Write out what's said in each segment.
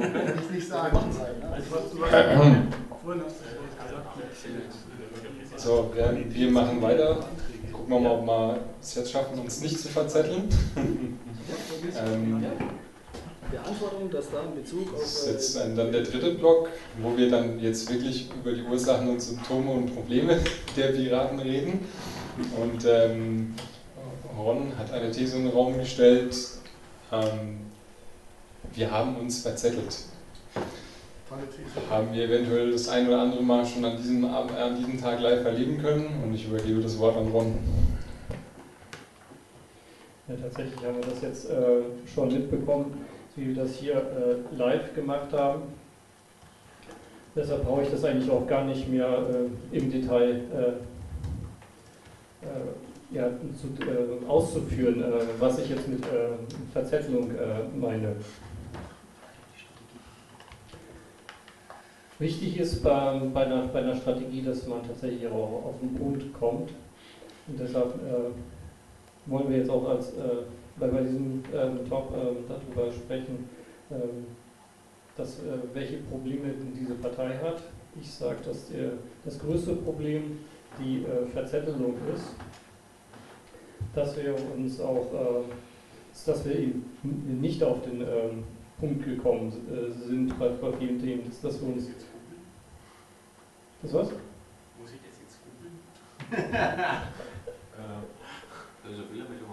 Kann ich nicht sagen. So, wir, wir machen weiter. Gucken wir mal, ob wir es jetzt schaffen, uns nicht zu verzetteln. ähm, Beantwortung, dass da in Bezug auf. das ist jetzt äh, ein, dann der dritte Block, wo wir dann jetzt wirklich über die Ursachen und Symptome und Probleme der Piraten reden. Und ähm, Ron hat eine These in den Raum gestellt, ähm, wir haben uns verzettelt. Haben wir eventuell das ein oder andere Mal schon an diesem, an diesem Tag live erleben können und ich übergebe das Wort an Ron. Ja, tatsächlich haben wir das jetzt äh, schon mitbekommen, wie wir das hier äh, live gemacht haben. Deshalb brauche ich das eigentlich auch gar nicht mehr äh, im Detail äh, äh, ja, zu, äh, auszuführen, äh, was ich jetzt mit äh, Verzettelung äh, meine. Wichtig ist bei, bei, einer, bei einer Strategie, dass man tatsächlich auch auf den Punkt kommt. Und deshalb äh, wollen wir jetzt auch als, äh, bei, bei diesem ähm, Talk ähm, darüber sprechen, ähm, dass, äh, welche Probleme diese Partei hat. Ich sage, dass der, das größte Problem die äh, Verzettelung ist, dass wir uns auch, äh, dass wir eben nicht auf den ähm, Punkt gekommen äh, sind bei, bei vielen Themen, dass, dass wir uns. Das was? Muss ich das jetzt googeln? äh, also Fehler mit dem?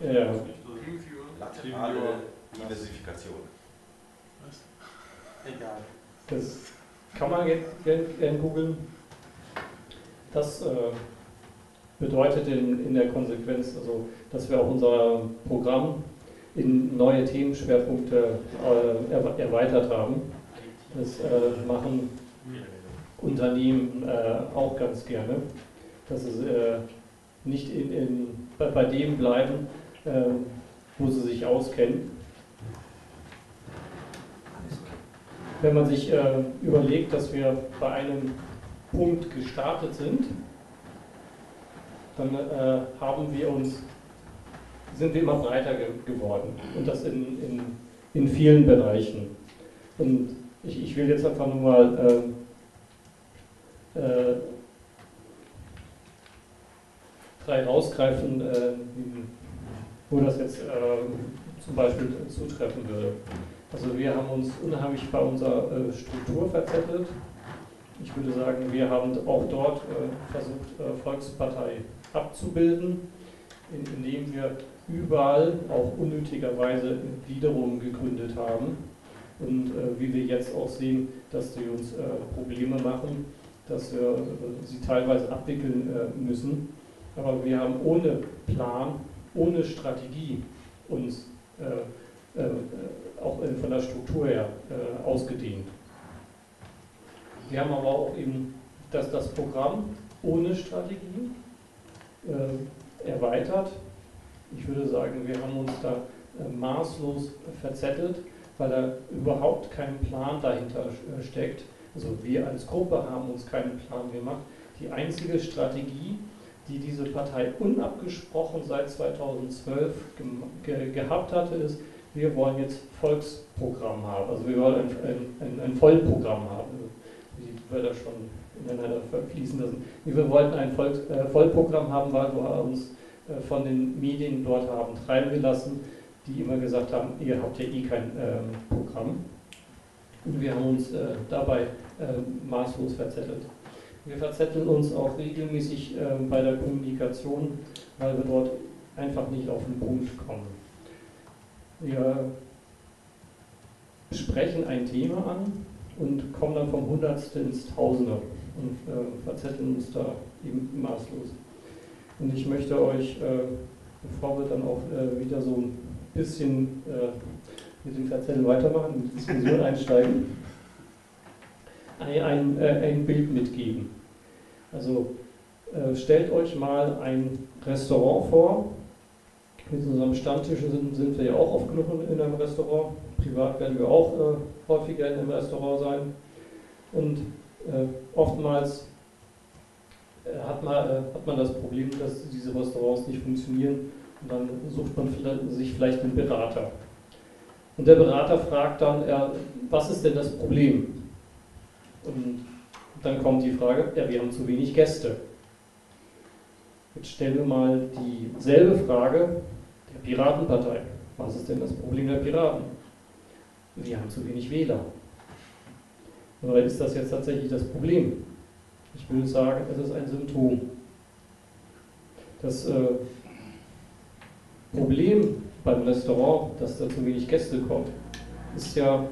Ja, ja. Laterale Diversifikation. Egal. Das kann man gerne gern googeln. Das äh, bedeutet in, in der Konsequenz, also, dass wir auch unser Programm in neue Themenschwerpunkte äh, erwe- erweitert haben. Das äh, machen Unternehmen äh, auch ganz gerne, dass sie äh, nicht in, in, bei, bei dem bleiben, äh, wo sie sich auskennen. Wenn man sich äh, überlegt, dass wir bei einem Punkt gestartet sind, dann äh, haben wir uns, sind wir immer breiter ge geworden und das in, in, in vielen Bereichen. Und ich, ich will jetzt einfach nur mal äh, äh, drei rausgreifen, äh, wo das jetzt äh, zum Beispiel zutreffen würde. Also wir haben uns unheimlich bei unserer äh, Struktur verzettelt. Ich würde sagen, wir haben auch dort äh, versucht, Volkspartei abzubilden, in, indem wir überall auch unnötigerweise Gliederungen gegründet haben. Und äh, wie wir jetzt auch sehen, dass die uns äh, Probleme machen, dass wir äh, sie teilweise abwickeln müssen. Aber wir haben ohne Plan, ohne Strategie uns auch von der Struktur her ausgedehnt. Wir haben aber auch eben das, das Programm ohne Strategie erweitert. Ich würde sagen, wir haben uns da maßlos verzettelt, weil da überhaupt kein Plan dahinter äh, steckt. Also wir als Gruppe haben uns keinen Plan gemacht. Die einzige Strategie, die diese Partei unabgesprochen seit 2012 gem- ge gehabt hatte, ist, wir wollen jetzt Volksprogramm haben. Also wir wollen ein, ein, ein, Vollprogramm haben. Also die Wörter schon ineinander fließen lassen. Wir wollten ein Volks, äh, Vollprogramm haben, weil wir uns äh, von den Medien dort haben treiben gelassen, die immer gesagt haben, ihr habt ja eh kein ähm, Programm. Und wir haben uns äh, dabei äh, maßlos verzettelt. Wir verzetteln uns auch regelmäßig äh, bei der Kommunikation, weil wir dort einfach nicht auf den Punkt kommen. Wir sprechen ein Thema an und kommen dann vom Hundertstel ins Tausende und äh, verzetteln uns da eben maßlos. Und ich möchte euch, äh, bevor wir dann auch äh, wieder so ein bisschen äh, mit dem Verzetteln weitermachen, in die Diskussion einsteigen, ein, äh, ein Bild mitgeben. Also äh, stellt euch mal ein Restaurant vor. Mit unserem Stammtisch sind, sind wir ja auch oft genug in, in einem Restaurant. Privat werden wir auch äh, häufiger in einem Restaurant sein. Und äh, oftmals äh, hat, man, hat man das Problem, dass diese Restaurants nicht funktionieren Und dann sucht man sich vielleicht einen Berater. Und der Berater fragt dann, ja, was ist denn das Problem? Und dann kommt die Frage, ja, wir haben zu wenig Gäste. Jetzt stellen wir mal dieselbe Frage der Piratenpartei. Was ist denn das Problem der Piraten? Wir haben zu wenig Wähler. Oder ist das jetzt tatsächlich das Problem? Ich würde sagen, es ist ein Symptom. Das äh, Problem beim Restaurant, dass da zu wenig Gäste kommen, ist ja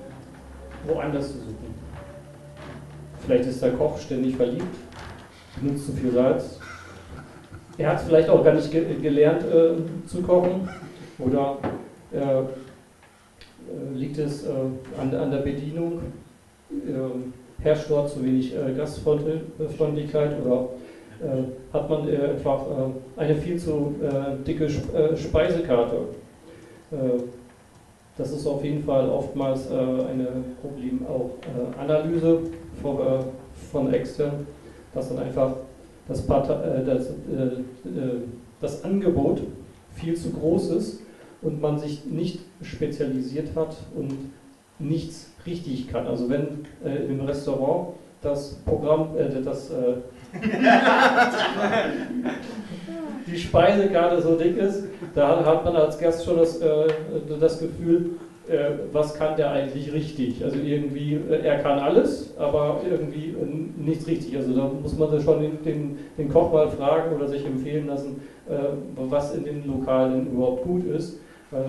woanders zu suchen. Vielleicht ist der Koch ständig verliebt, benutzt zu viel Salz. Er hat vielleicht auch gar nicht ge gelernt äh, zu kochen oder äh, liegt es äh, an, an, der Bedienung, ähm, herrscht dort zu wenig äh, Gastfreundlichkeit oder äh, hat man äh, einfach eine viel zu dicke Speisekarte. Das ist auf jeden Fall oftmals eine Problemanalyse von extern, dass dann einfach das, das, das Angebot viel zu groß ist und man sich nicht spezialisiert hat und nichts richtig kann. Also wenn äh, im Restaurant das Programm, äh, das, äh, die Speisekarte so dick ist, da hat man als Gast schon das, äh, das Gefühl, äh, was kann der eigentlich richtig? Also irgendwie, äh, er kann alles, aber irgendwie nichts richtig. Also da muss man schon den, den, den Koch mal fragen oder sich empfehlen lassen, was in dem Lokal denn überhaupt gut ist. Weil,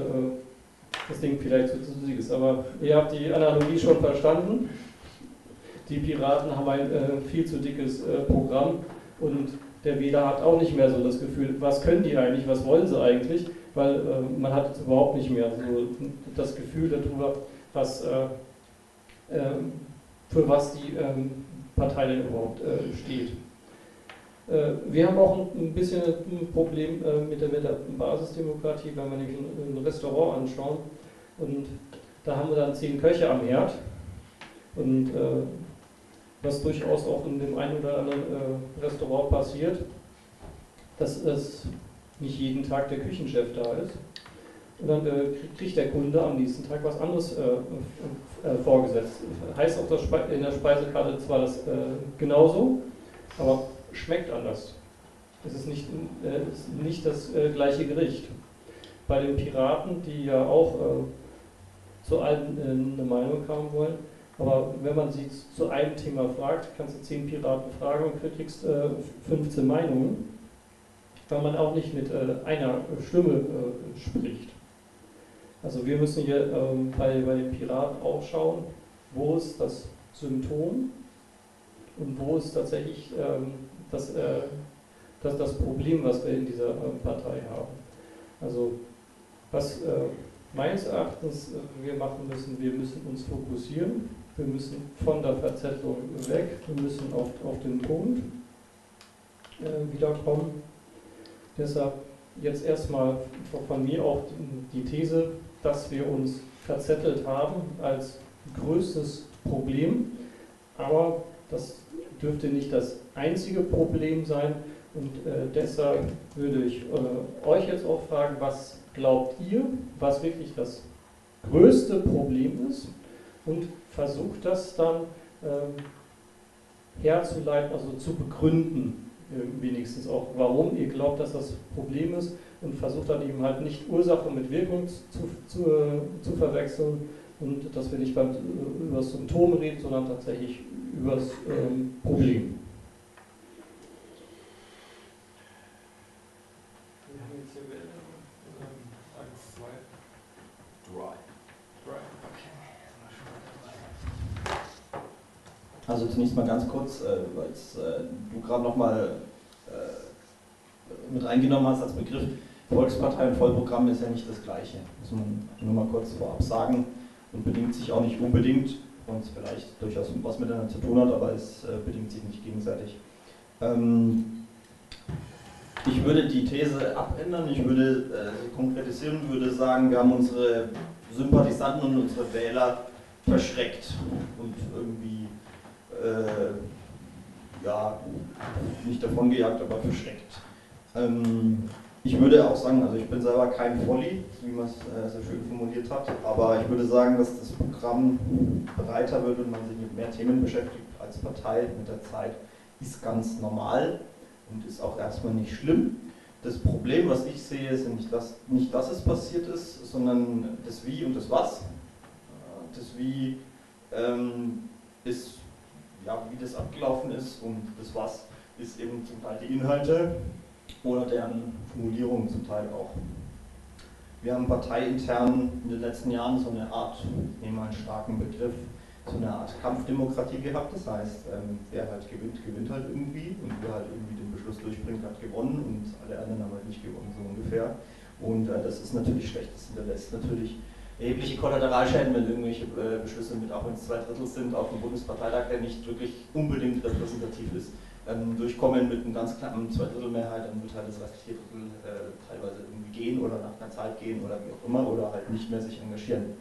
das Ding vielleicht zu süßig ist. Aber ihr habt die Analogie schon verstanden. Die Piraten haben ein äh, viel zu dickes äh, Programm und der Wähler hat auch nicht mehr so das Gefühl, was können die eigentlich, was wollen sie eigentlich, weil äh, man hat überhaupt nicht mehr so das Gefühl darüber, was, äh, ähm, für was die ähm, Partei denn überhaupt äh, steht. Äh, wir haben auch ein bisschen ein Problem mit der, mit der Basisdemokratie, wenn wir nämlich ein Restaurant anschauen und da haben wir dann zehn Köche am Herd. Und äh, was durchaus auch in dem einen oder anderen äh, Restaurant passiert, dass es nicht jeden Tag der Küchenchef da ist. Und dann äh, kriegt der Kunde am nächsten Tag was anderes äh, äh, vorgesetzt. Heißt auch in der Speisekarte zwar das äh, genauso, aber schmeckt anders. Es ist nicht, ist nicht das gleiche Gericht. Bei den Piraten, die ja auch zu allem äh, eine Meinung haben wollen. Aber wenn man sie zu einem Thema fragt, kannst du zehn Piraten fragen und kriegst äh, 15 Meinungen, weil man auch nicht mit äh, einer Stimme äh, spricht. Also wir müssen hier ähm, bei, bei den Piraten auch schauen, wo ist das Symptom und wo ist tatsächlich ähm, das, äh, das, das Problem, was wir in dieser äh, Partei haben. Also was meines Erachtens äh, wir machen müssen, wir müssen uns fokussieren, wir müssen von der Verzettelung weg, wir müssen auf, auf den Punkt äh, wiederkommen. Deshalb jetzt erstmal von mir auch die These, dass wir uns verzettelt haben als größtes Problem, aber das dürfte nicht das einzige Problem sein. Und äh, deshalb würde ich äh, euch jetzt auch fragen, was glaubt ihr, was wirklich das größte Problem ist und versucht das dann ähm, herzuleiten, also zu begründen, äh, wenigstens auch, warum ihr glaubt, dass das Problem ist und versucht dann eben halt nicht Ursache mit Wirkung zu, zu, äh, zu verwechseln und dass wir nicht beim, äh, über das Symptom reden, sondern tatsächlich über das ähm, Problem. Also zunächst mal ganz kurz, äh, weil äh, du gerade nochmal äh, mit reingenommen hast als Begriff, Volkspartei und Vollprogramm ist ja nicht das gleiche. Muss man nur mal kurz vorab sagen und bedingt sich auch nicht unbedingt und vielleicht durchaus was miteinander zu tun hat, aber es bedingt sich nicht gegenseitig. Ähm, ich würde die These abändern, ich würde sie konkretisieren, würde sagen, wir haben unsere Sympathisanten und unsere Wähler verschreckt und irgendwie äh, ja, nicht davongejagt, aber verschreckt. Ähm, ich würde auch sagen, also ich bin selber kein Volli, wie man es äh, sehr schön formuliert hat, aber ich würde sagen, dass das Programm breiter wird und man sich mit mehr Themen beschäftigt als Partei mit der Zeit, ist ganz normal und ist auch erstmal nicht schlimm. Das Problem, was ich sehe, ist nicht, dass, nicht, dass es passiert ist, sondern das Wie und das Was. Das Wie ähm, ist, ja, wie das abgelaufen ist und das Was ist eben zum Teil die Inhalte oder deren Formulierungen zum Teil auch. Wir haben parteiintern in den letzten Jahren so eine Art, ich nehme einen starken Begriff, so eine Art Kampfdemokratie gehabt. Das heißt, ähm, wer halt gewinnt, gewinnt halt irgendwie und wer halt irgendwie den Beschluss durchbringt, hat gewonnen und alle anderen haben halt nicht gewonnen, so ungefähr. Und äh, das ist natürlich schlecht. Das hinterlässt natürlich erhebliche Kollateralschäden, wenn irgendwelche äh, Beschlüsse mit, auch wenn es zwei Drittel sind, auf dem Bundesparteitag, der nicht wirklich unbedingt repräsentativ ist, ähm, durchkommen mit einer ganz knappen Zweidrittelmehrheit, dann wird halt das restliche Drittel äh, teilweise irgendwie gehen oder nach einer Zeit gehen oder wie auch immer oder halt nicht mehr sich engagieren.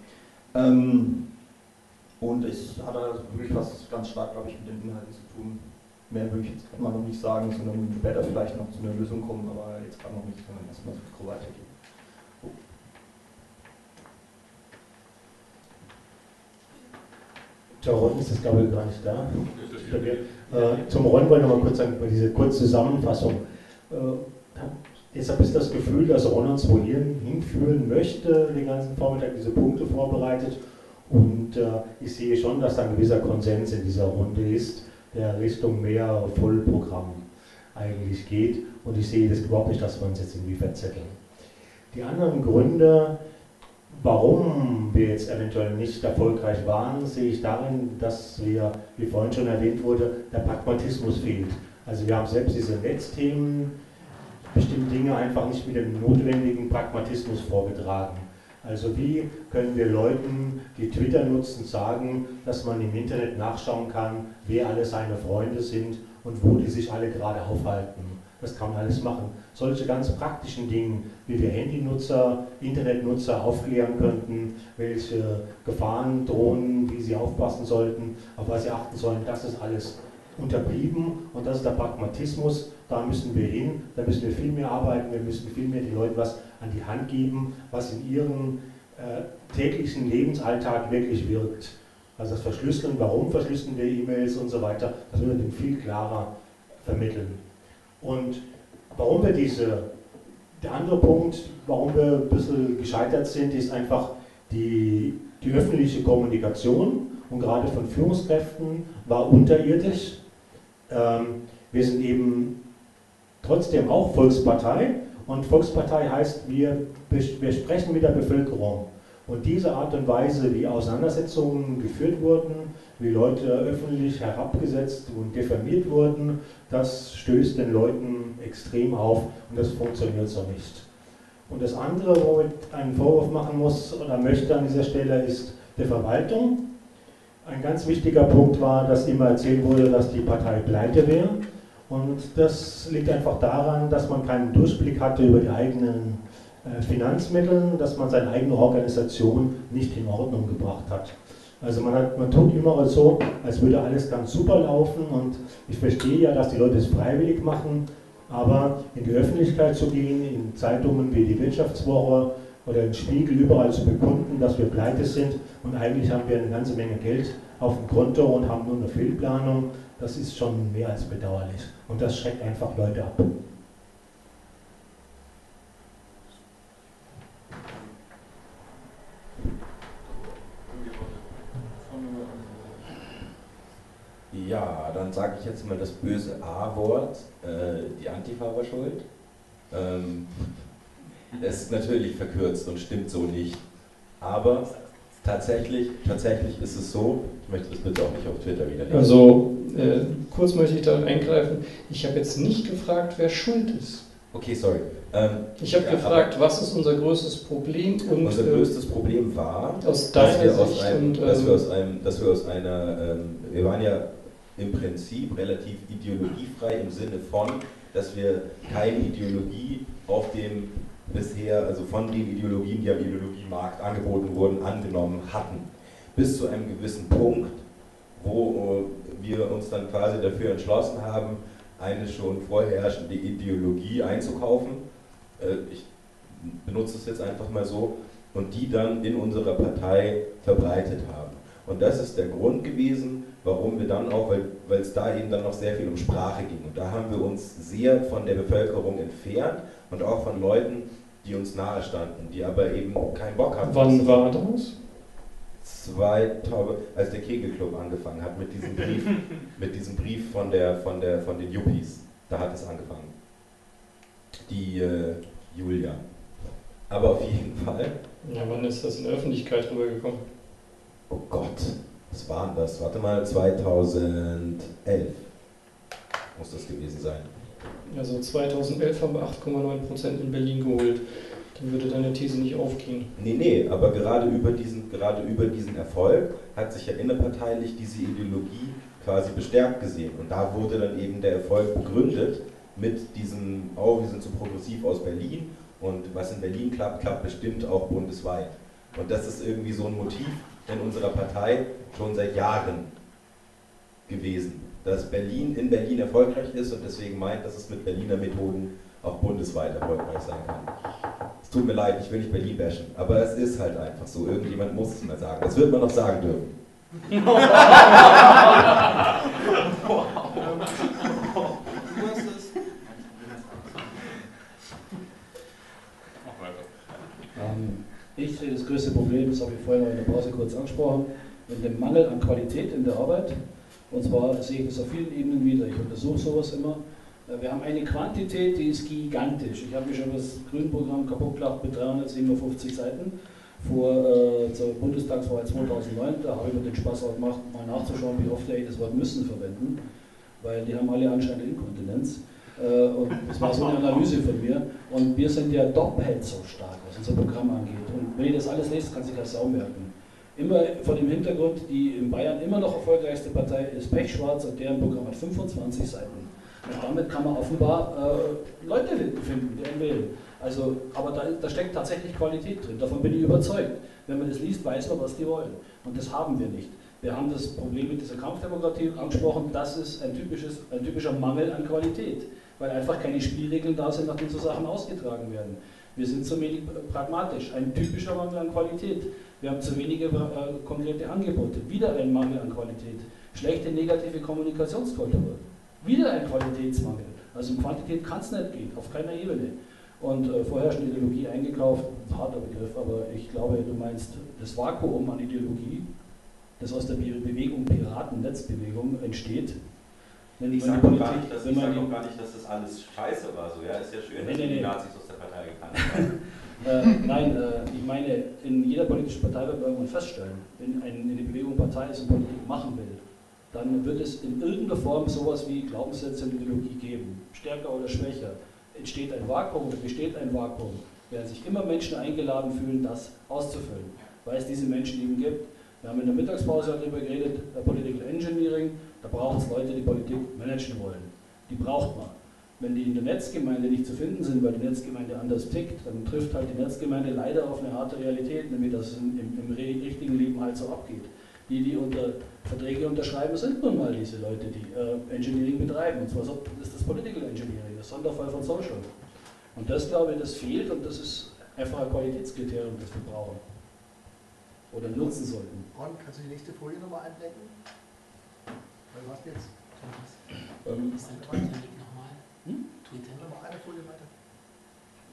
Ähm, und es hat also wirklich was ganz stark, glaube ich, mit den Inhalten zu tun. Mehr würde ich jetzt mal noch nicht sagen, sondern später vielleicht noch zu einer Lösung kommen, aber jetzt gerade noch nicht, sondern erstmal das Mikro weitergeben. Der Ron ist das, glaube ich, gar nicht da. Äh, zum Ron wollte ich noch mal kurz sagen, diese kurze Zusammenfassung. Äh, habe ich das Gefühl, dass Ron uns wohin hinführen möchte, den ganzen Vormittag diese Punkte vorbereitet. Und äh, ich sehe schon, dass da ein gewisser Konsens in dieser Runde ist, der Richtung mehr Vollprogramm eigentlich geht. Und ich sehe das überhaupt nicht, dass wir uns jetzt irgendwie verzetteln. Die anderen Gründe, Warum wir jetzt eventuell nicht erfolgreich waren, sehe ich darin, dass wir, wie vorhin schon erwähnt wurde, der Pragmatismus fehlt. Also wir haben selbst diese Netzthemen, bestimmte Dinge einfach nicht mit dem notwendigen Pragmatismus vorgetragen. Also wie können wir Leuten, die Twitter nutzen, sagen, dass man im Internet nachschauen kann, wer alle seine Freunde sind und wo die sich alle gerade aufhalten. Das kann man alles machen. Solche ganz praktischen Dinge, wie wir Handynutzer, Internetnutzer aufklären könnten, welche Gefahren drohen, wie sie aufpassen sollten, auf was sie achten sollen, das ist alles unterblieben und das ist der Pragmatismus. Da müssen wir hin, da müssen wir viel mehr arbeiten, wir müssen viel mehr den Leuten was an die Hand geben, was in ihrem äh, täglichen Lebensalltag wirklich wirkt. Also das Verschlüsseln, warum verschlüsseln wir E-Mails und so weiter, das müssen wir viel klarer vermitteln. Und warum wir diese, der andere Punkt, warum wir ein bisschen gescheitert sind, ist einfach die, die öffentliche Kommunikation und gerade von Führungskräften war unterirdisch. Ähm, wir sind eben trotzdem auch Volkspartei und Volkspartei heißt, wir, wir sprechen mit der Bevölkerung. Und diese Art und Weise, wie Auseinandersetzungen geführt wurden, wie Leute öffentlich herabgesetzt und diffamiert wurden, das stößt den Leuten extrem auf und das funktioniert so nicht. Und das andere, wo ich einen Vorwurf machen muss oder möchte an dieser Stelle, ist der Verwaltung. Ein ganz wichtiger Punkt war, dass immer erzählt wurde, dass die Partei pleite wäre. Und das liegt einfach daran, dass man keinen Durchblick hatte über die eigenen äh, Finanzmitteln, dass man seine eigene Organisation nicht in Ordnung gebracht hat. Also man, hat, man tut immer so, als würde alles ganz super laufen und ich verstehe ja, dass die Leute es freiwillig machen, aber in die Öffentlichkeit zu gehen, in Zeitungen wie die Wirtschaftswoche oder im Spiegel überall zu bekunden, dass wir pleite sind und eigentlich haben wir eine ganze Menge Geld auf dem Konto und haben nur eine Fehlplanung, das ist schon mehr als bedauerlich und das schreckt einfach Leute ab. Ja, dann sage ich jetzt mal das böse A-Wort. Äh, die Antifa war schuld. Ähm, das ist natürlich verkürzt und stimmt so nicht. Aber tatsächlich, tatsächlich ist es so, ich möchte das bitte auch nicht auf Twitter widerlegen. Also, äh, kurz möchte ich da eingreifen. Ich habe jetzt nicht gefragt, wer schuld ist. Okay, sorry. Ähm, ich habe ja, gefragt, was ist unser größtes Problem? Und, unser äh, größtes Problem war, aus dass, wir aus einem, und, dass, wir aus einem, dass wir aus einer, ähm, wir waren ja im Prinzip relativ ideologiefrei im Sinne von, dass wir keine Ideologie auf dem bisher, also von den Ideologien, die am Ideologiemarkt angeboten wurden, angenommen hatten. Bis zu einem gewissen Punkt, wo äh, wir uns dann quasi dafür entschlossen haben, eine schon vorherrschende Ideologie einzukaufen äh, ich benutze es jetzt einfach mal so, und die dann in unserer Partei verbreitet haben. Und das ist der Grund gewesen, warum wir dann auch, weil, es da eben dann noch sehr viel um Sprache ging. Und da haben wir uns sehr von der Bevölkerung entfernt und auch von Leuten, die uns nahe standen, die aber eben keinen Bock hatten. Wann war das? 2000, als der Kegelclub angefangen hat mit diesem Brief, mit diesem Brief von, der, von, der, von den Yuppies. Da hat es angefangen. Die äh, Julia. Aber auf jeden Fall. Ja, wann ist das in der Öffentlichkeit rübergekommen? Oh Gott, was war das? Warte mal, 2011 muss das gewesen sein. Also 2011 haben wir 8,9% in Berlin geholt. Dann würde deine These nicht aufgehen. Nee, nee, aber gerade über diesen, gerade über diesen Erfolg hat sich ja innerparteilich diese Ideologie quasi bestärkt gesehen. Und da wurde dann eben der Erfolg begründet mit diesem, oh, wir sind so progressiv aus Berlin und was in Berlin klappt, klappt bestimmt auch bundesweit. Und das ist irgendwie so ein Motiv in unserer Partei schon seit Jahren gewesen, dass Berlin in Berlin erfolgreich ist und deswegen meint, dass es mit Berliner Methoden auch bundesweit erfolgreich sein kann. Es tut mir leid, ich will nicht Berlin bashen, aber es ist halt einfach so. Irgendjemand muss es mal sagen. Das wird man noch sagen dürfen. Ähm, ich das größte Problem, das habe ich vorhin noch in der Pause kurz angesprochen, in dem Mangel an Qualität in der Arbeit. Und zwar sehe ich das auf vielen Ebenen wieder. Ich untersuche sowas immer. Äh, Wir haben eine Quantität, die ist gigantisch. Ich habe mich schon das Grünprogramm kaputt gelacht mit 357 Seiten vor äh, zur Bundestagswahl 2009. Da habe ich mir den Spaß auch gemacht, mal nachzuschauen, wie oft die das Wort müssen verwenden, weil die haben alle anscheinend Inkontinenz. Äh, und das war so eine Analyse von mir. Und wir sind ja doppelt so stark, was unser Programm angeht. Und wenn ihr das alles lest, kann sich das Sau merken. Immer vor dem Hintergrund, die in Bayern immer noch erfolgreichste Partei ist Pechschwarz und deren Programm hat 25 Seiten. Und damit kann man offenbar äh, Leute finden, die einen wählen. Also, aber da, da steckt tatsächlich Qualität drin, davon bin ich überzeugt. Wenn man das liest, weiß man, was die wollen. Und das haben wir nicht. Wir haben das Problem mit dieser Kampfdemokratie angesprochen, das ist ein, typisches, ein typischer Mangel an Qualität, weil einfach keine Spielregeln da sind, nach denen so Sachen ausgetragen werden. Wir sind zu wenig pragmatisch, ein typischer Mangel an Qualität. Wir haben zu wenige äh, konkrete Angebote, wieder ein Mangel an Qualität. Schlechte negative Kommunikationskultur, wieder ein Qualitätsmangel. Also um Quantität kann es nicht gehen, auf keiner Ebene. Und äh, vorherrschende Ideologie eingekauft, harter Begriff, aber ich glaube, du meinst das Vakuum an Ideologie, das aus der Be Bewegung Piraten-Netzbewegung entsteht. Wenn Ich sage gar nicht, dass- ich sag doch gar nicht, dass das alles scheiße war. So, ja, ist ja schön, Nee, dass nee, die nee. Nazis aus der Partei gekannt haben. Äh, nein, äh, ich meine, in jeder politischen Partei wird man irgendwann feststellen, wenn ein, eine Bewegung Partei ist und Politik machen will, dann wird es in irgendeiner Form sowas wie Glaubenssätze und Ideologie geben. Stärker oder schwächer. Entsteht ein Vakuum oder besteht ein Vakuum, werden sich immer Menschen eingeladen fühlen, das auszufüllen, weil es diese Menschen eben gibt. Wir haben in der Mittagspause darüber geredet, äh, Political Engineering, da braucht es Leute, die Politik managen wollen. Die braucht man. Wenn die in der Netzgemeinde nicht zu finden sind, weil die Netzgemeinde anders tickt, dann trifft halt die Netzgemeinde leider auf eine harte Realität, nämlich dass es im, im, richtigen Leben halt so abgeht. Die, die unter Verträge unterschreiben, sind nun mal diese Leute, die äh, Engineering betreiben. Und zwar so, ist das Political Engineering, das Sonderfall von Social. Und das, glaube ich, das fehlt und das ist einfach ein Qualitätskriterium, das wir brauchen. Oder nutzen sollten. Ron, kannst du die nächste Folie nochmal einblenden? Weil du hast jetzt Ähm, Hm? Twitter. Noch eine Folie weiter.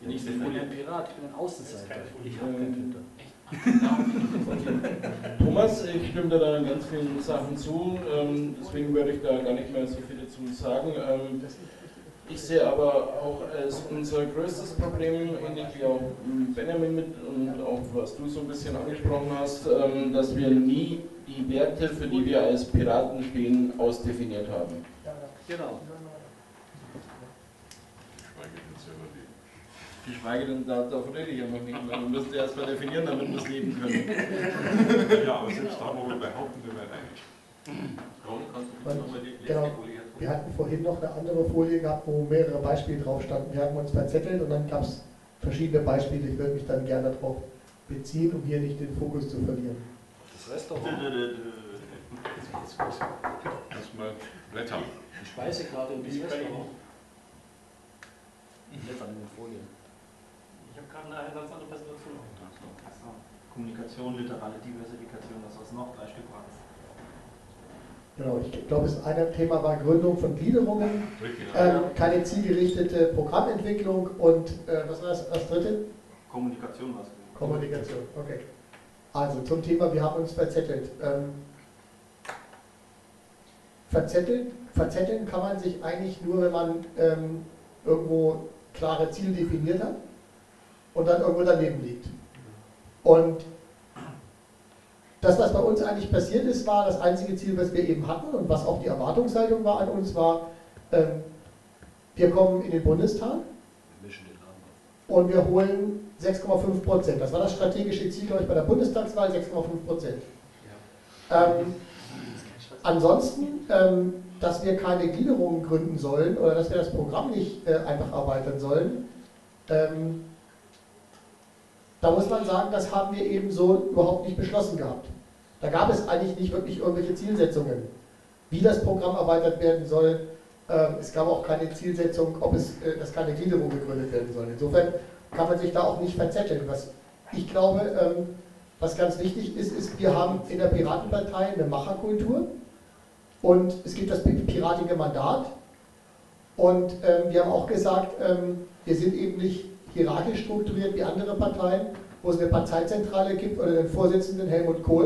Die nächste ich bin Folie. ein Pirat, ich bin ein Außenseiter. Ich habe Ähm, kein Twitter. Thomas, ich stimme dir da in ganz vielen Sachen zu, ähm, deswegen würde ich da gar nicht mehr so viel dazu sagen. Ich sehe aber auch als unser größtes Problem, ähnlich wie auch Benjamin mit und auch was du so ein bisschen angesprochen hast, ähm, dass wir nie die Werte, für die wir als Piraten stehen, ausdefiniert haben. Genau. Geschweige denn, da, davon rede ich ja noch nicht. Man müsste erst mal definieren, damit wir es leben können. Ja, aber selbst da, wo wir behaupten, wir wären einig. Ron, kannst du bitte nochmal die letzte Genau. Folie hertun? Wir hatten vorhin noch eine andere Folie gehabt, wo mehrere Beispiele drauf standen. Wir haben uns verzettelt und dann gab es verschiedene Beispiele. Ich würde mich dann gerne darauf beziehen, um hier nicht den Fokus zu verlieren. Das Restaurant. Erstmal blättern. die Speisekarte und das Restaurant. Blättern in den Folien. Ich habe gerade eine ganz andere Präsentation. Kommunikation, literale Diversifikation, das was noch, drei Stück waren es. Genau, ich glaube, das eine Thema war Gründung von Gliederungen, ähm, keine zielgerichtete Programmentwicklung und äh, was war das, das dritte? Kommunikation war es. Kommunikation, okay. Also zum Thema, wir haben uns verzettelt. Ähm, verzettelt. Verzetteln kann man sich eigentlich nur, wenn man ähm, irgendwo klare Ziele definiert hat und dann irgendwo daneben liegt. Und das, was bei uns eigentlich passiert ist, war das einzige Ziel, was wir eben hatten und was auch die Erwartungshaltung war an uns, war, ähm, wir kommen in den Bundestag und wir holen 6,5 Prozent. Das war das strategische Ziel, glaube ich, bei der Bundestagswahl, 6,5 Prozent. Ähm, ansonsten, ähm, dass wir keine Gliederungen gründen sollen oder dass wir das Programm nicht äh, einfach erweitern sollen, ähm, da muss man sagen, das haben wir eben so überhaupt nicht beschlossen gehabt. Da gab es eigentlich nicht wirklich irgendwelche Zielsetzungen, wie das Programm erweitert werden soll. Ähm, es gab auch keine Zielsetzung, ob es, äh, dass keine Gliederung gegründet werden soll. Insofern kann man sich da auch nicht verzetteln. Was ich glaube, ähm, was ganz wichtig ist, ist, wir haben in der Piratenpartei eine Macherkultur und es gibt das piratige Mandat und ähm, wir haben auch gesagt, wir sind eben nicht hierarchisch strukturiert wie andere Parteien, wo es eine Parteizentrale gibt oder den Vorsitzenden Helmut Kohl.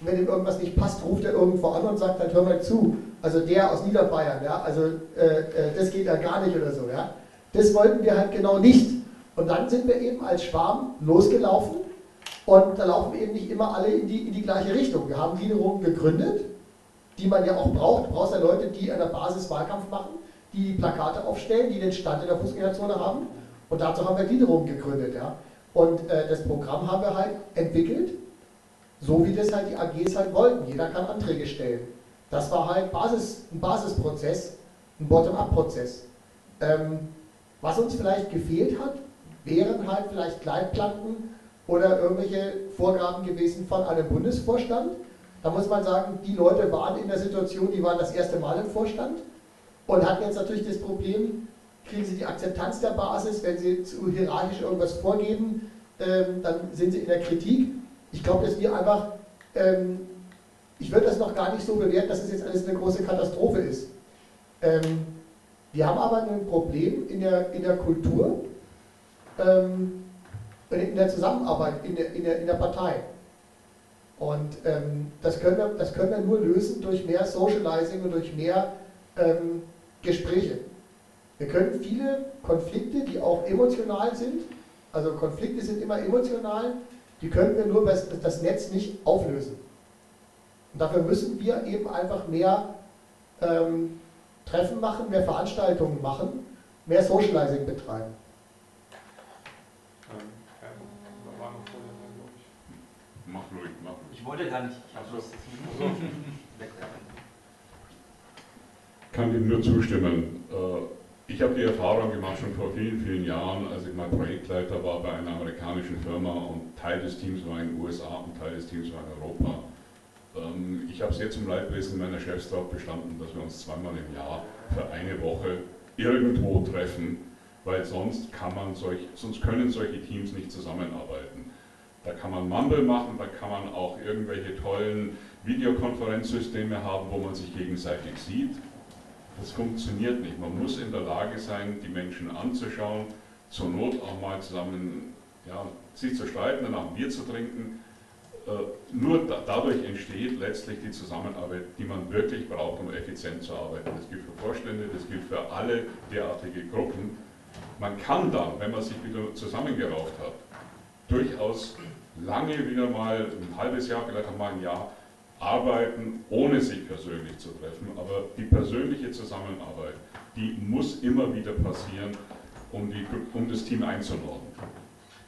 Und wenn ihm irgendwas nicht passt, ruft er irgendwo an und sagt, dann hör mal zu. Also der aus Niederbayern, ja, also äh, äh, das geht ja gar nicht oder so, ja. Das wollten wir halt genau nicht. Und dann sind wir eben als Schwarm losgelaufen und da laufen eben nicht immer alle in die, in die gleiche Richtung. Wir haben Gliederungen gegründet, die man ja auch braucht. Du brauchst ja Leute, die an der Basis Wahlkampf machen, die Plakate aufstellen, die den Stand in der Fußgängerzone haben und dazu haben wir Gliederungen gegründet. Ja? Und äh, das Programm haben wir halt entwickelt, so wie das halt die AGs halt wollten. Jeder kann Anträge stellen. Das war halt Basis, ein Basisprozess, ein Bottom-up-Prozess. Ähm, was uns vielleicht gefehlt hat, wären halt vielleicht Leitplanken oder irgendwelche Vorgaben gewesen von einem Bundesvorstand. Da muss man sagen, die Leute waren in der Situation, die waren das erste Mal im Vorstand und hatten jetzt natürlich das Problem, kriegen sie die Akzeptanz der Basis, wenn sie zu hierarchisch irgendwas vorgeben, ähm, dann sind sie in der Kritik. Ich glaube, dass wir einfach, ähm, ich würde das noch gar nicht so bewerten, dass es jetzt alles eine große Katastrophe ist. Ähm, wir haben aber ein Problem in der, in der Kultur, ähm, in der Zusammenarbeit, in der, in der, in der Partei. Und ähm, das, können wir, das können wir nur lösen durch mehr Socializing und durch mehr ähm, Gespräche. Wir können viele Konflikte, die auch emotional sind, also Konflikte sind immer emotional, die können wir nur das Netz nicht auflösen. Und dafür müssen wir eben einfach mehr ähm, Treffen machen, mehr Veranstaltungen machen, mehr Socializing betreiben. Mach ruhig, mach ruhig. Ich wollte gar nicht. Ich habe bloß kann Ihnen nur zustimmen. Äh, ich habe die Erfahrung gemacht schon vor vielen, vielen Jahren, als ich mal Projektleiter war bei einer amerikanischen Firma und Teil des Teams war in den USA und Teil des Teams war in Europa. Ähm, ich habe sehr zum Leidwesen meiner Chefs darauf bestanden, dass wir uns zweimal im Jahr für eine Woche irgendwo treffen, weil sonst kann man solch, sonst können solche Teams nicht zusammenarbeiten. Da kann man Mumble machen, da kann man auch irgendwelche tollen Videokonferenzsysteme haben, wo man sich gegenseitig sieht. Das funktioniert nicht. Man muss in der Lage sein, die Menschen anzuschauen, zur Not auch mal zusammen ja, sich zu streiten, danach ein Bier zu trinken. Äh, nur da, dadurch entsteht letztlich die Zusammenarbeit, die man wirklich braucht, um effizient zu arbeiten. Das gilt für Vorstände, das gilt für alle derartige Gruppen. Man kann dann, wenn man sich wieder zusammengerauft hat, durchaus lange wieder mal ein halbes Jahr, vielleicht auch mal ein Jahr arbeiten, ohne sich persönlich zu treffen. Aber die persönliche Zusammenarbeit, die muss immer wieder passieren, um, die, um das Team einzunordnen.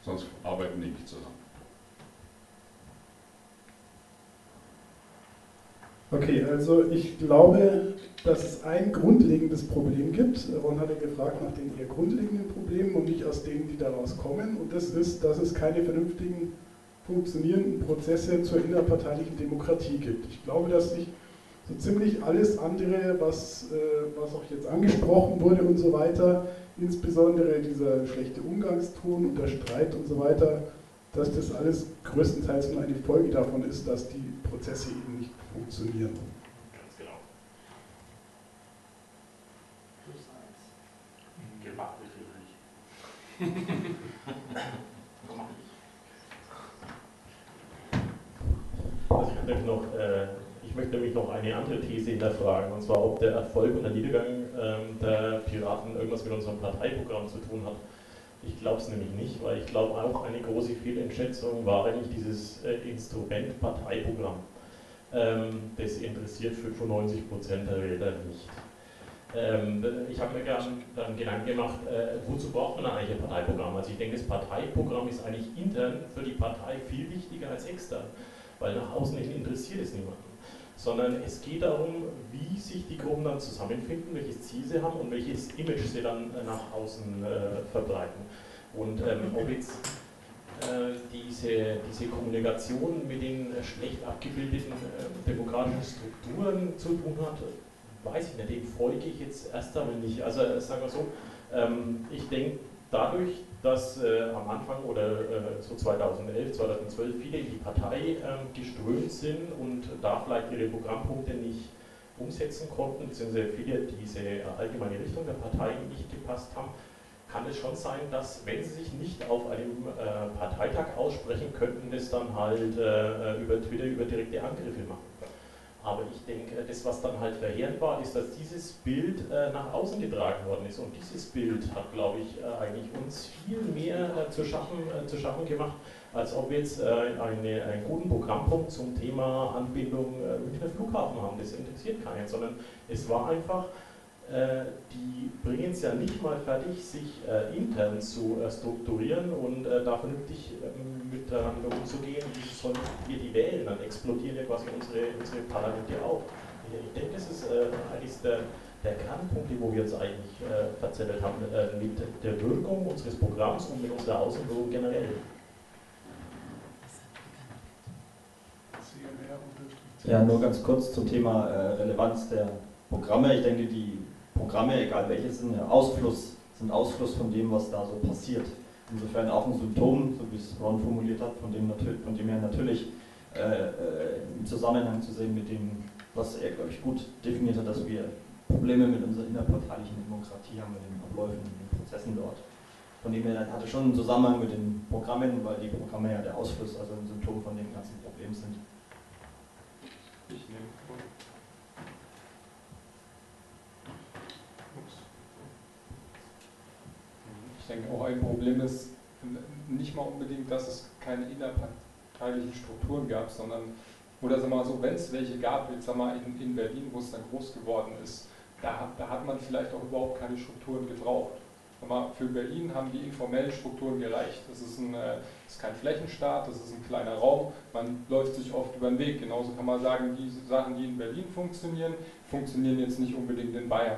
Sonst arbeiten die nicht zusammen. Okay, also ich glaube, dass es ein grundlegendes Problem gibt. Ron hatte gefragt nach den eher grundlegenden Problemen und nicht aus denen, die daraus kommen. Und das ist, dass es keine vernünftigen funktionierenden Prozesse zur innerparteilichen Demokratie gibt. Ich glaube, dass sich so ziemlich alles andere, was, äh, was auch jetzt angesprochen wurde und so weiter, insbesondere dieser schlechte Umgangston und der Streit und so weiter, dass das alles größtenteils nur eine Folge davon ist, dass die Prozesse eben nicht funktionieren. Ganz genau. Plus eins. Gemacht nicht. Also ich, möchte noch, äh, ich möchte nämlich noch eine andere These hinterfragen, und zwar ob der Erfolg und der Niedergang ähm, der Piraten irgendwas mit unserem Parteiprogramm zu tun hat. Ich glaube es nämlich nicht, weil ich glaube auch eine große Fehlentschätzung war eigentlich dieses äh, Instrument Parteiprogramm. Ähm, das interessiert 95 Prozent der Wähler nicht. Ähm, ich habe mir gern dann Gedanken gemacht, äh, wozu braucht man eigentlich ein Parteiprogramm? Also ich denke, das Parteiprogramm ist eigentlich intern für die Partei viel wichtiger als extern weil nach außen hin interessiert es niemanden. Sondern es geht darum, wie sich die Gruppen dann zusammenfinden, welches Ziel sie haben und welches Image sie dann äh, nach außen äh, verbreiten. Und ähm, ob jetzt äh, diese, diese Kommunikation mit den schlecht abgebildeten äh, demokratischen Strukturen zu tun hat, weiß ich nicht, dem folge ich jetzt erst einmal nicht. Also äh, sagen wir so, ähm, ich denke, dadurch, dass äh, am Anfang oder äh, so 2011, 2012 viele in die Partei äh, geströmt sind und da vielleicht ihre Programmpunkte nicht umsetzen konnten, beziehungsweise viele diese allgemeine Richtung der Partei nicht gepasst haben, kann es schon sein, dass wenn sie sich nicht auf einem äh, Parteitag aussprechen, könnten das dann halt äh, äh, über Twitter über direkte Angriffe machen. Aber ich denke, das, was dann halt verheerend war, ist, dass dieses Bild äh, nach außen getragen worden ist. Und dieses Bild hat, glaube ich, äh, eigentlich uns viel mehr äh, zu, schaffen, äh, zu schaffen gemacht, als ob wir jetzt äh, eine, einen guten Programmpunkt zum Thema Anbindung äh, Münchner Flughafen haben. Das interessiert keinen, sondern es war einfach äh, die bringen es ja nicht mal fertig, sich äh, intern zu äh, strukturieren und äh, da vernünftig ähm, miteinander umzugehen. Wie sollen wir die wählen? Dann explodieren ja quasi unsere, unsere Parlamente auch. Ich, ich denke, das ist äh, eines der, der Kernpunkte, wo wir uns eigentlich äh, verzettelt haben, mit der Wirkung unseres Programms und mit unserer Außenwirkung generell. Ja, nur ganz kurz zum Thema Relevanz der Programme. Ich denke, die Programme, egal welche, sind Ausfluss, sind Ausfluss von dem, was da so passiert. Insofern auch ein Symptom, so wie es Ron formuliert hat, von dem, von dem her natürlich äh, äh, im Zusammenhang zu sehen mit dem, was er, glaube ich, gut definiert hat, dass wir Probleme mit unserer innerparteilichen Demokratie haben, mit den Abläufen, mit den Prozessen dort. Von dem her hatte schon einen Zusammenhang mit den Programmen, weil die Programme ja der Ausfluss, also ein Symptom von dem ganzen Problem sind. Ich nehme denke auch ein Problem ist nicht mal unbedingt, dass es keine innerparteilichen Strukturen gab, sondern, oder sagen wir mal so, wenn es welche gab, jetzt sagen wir in, in Berlin, wo es dann groß geworden ist, da, da hat man vielleicht auch überhaupt keine Strukturen gebraucht. Für Berlin haben die informellen Strukturen gereicht. Das ist, ein, das äh, ist kein Flächenstaat, das ist ein kleiner Raum, man läuft sich oft über den Weg. Genauso kann man sagen, die Sachen, die in Berlin funktionieren, funktionieren jetzt nicht unbedingt in Bayern.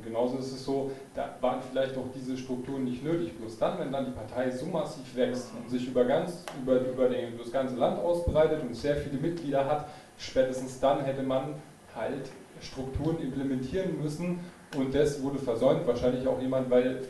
Und genauso ist es so, da waren vielleicht auch diese Strukturen nicht nötig. Bloß dann, wenn dann die Partei so massiv wächst und sich über, ganz, über, über den, das ganze Land ausbreitet und sehr viele Mitglieder hat, spätestens dann hätte man halt Strukturen implementieren müssen und das wurde versäumt. Wahrscheinlich auch jemand, weil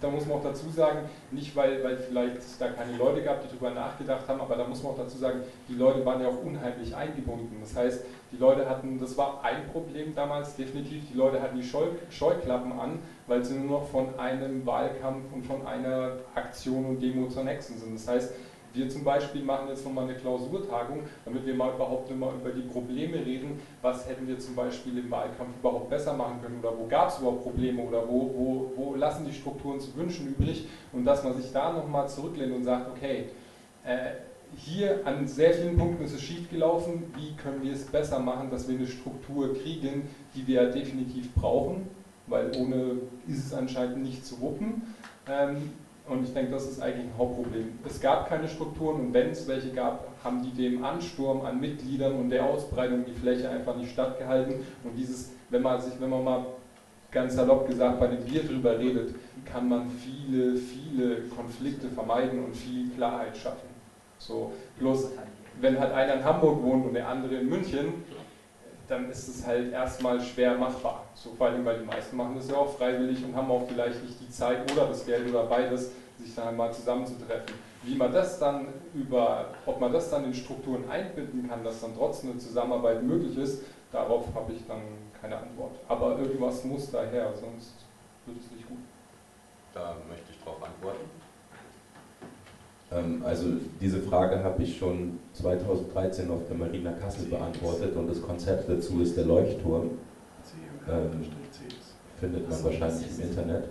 da muss man auch dazu sagen, nicht weil, weil vielleicht es da keine Leute gab, die darüber nachgedacht haben, aber da muss man auch dazu sagen, die Leute waren ja auch unheimlich eingebunden. Das heißt, die Leute hatten, das war ein Problem damals definitiv, die Leute hatten die Scheu, Scheuklappen an, weil sie nur noch von einem Wahlkampf und von einer Aktion und Demo zur nächsten sind. Das heißt, wir zum Beispiel machen jetzt nochmal eine Klausurtagung, damit wir mal überhaupt immer über die Probleme reden. Was hätten wir zum Beispiel im Wahlkampf überhaupt besser machen können oder wo gab es überhaupt Probleme oder wo, wo, wo lassen die Strukturen zu wünschen übrig und dass man sich da nochmal zurücklehnt und sagt, okay, äh, hier an sehr vielen Punkten ist es schief gelaufen, wie können wir es besser machen, dass wir eine Struktur kriegen, die wir definitiv brauchen, weil ohne ist es anscheinend nicht zu wuppen. Ähm, und ich denke, das ist eigentlich ein Hauptproblem. Es gab keine Strukturen und wenn es welche gab, haben die dem Ansturm an Mitgliedern und der Ausbreitung die Fläche einfach nicht stattgehalten. Und dieses, wenn man sich, wenn man mal ganz salopp gesagt bei dem Bier drüber redet, kann man viele, viele Konflikte vermeiden und viel Klarheit schaffen. So, bloß wenn halt einer in Hamburg wohnt und der andere in München, dann ist es halt erstmal schwer machbar. So, vor allem, weil die meisten machen das ja auch freiwillig und haben auch vielleicht nicht die Zeit oder das Geld oder beides, sich da mal zusammenzutreffen. Wie man das dann über, ob man das dann in Strukturen einbinden kann, dass dann trotzdem eine Zusammenarbeit möglich ist, darauf habe ich dann keine Antwort. Aber irgendwas muss daher, sonst wird es nicht gut. Da möchte ich darauf antworten. Ähm, Also diese Frage habe ich schon 2013 auf der Marina Kassel beantwortet und das Konzept dazu ist der Leuchtturm. Ähm, findet man wahrscheinlich im Internet.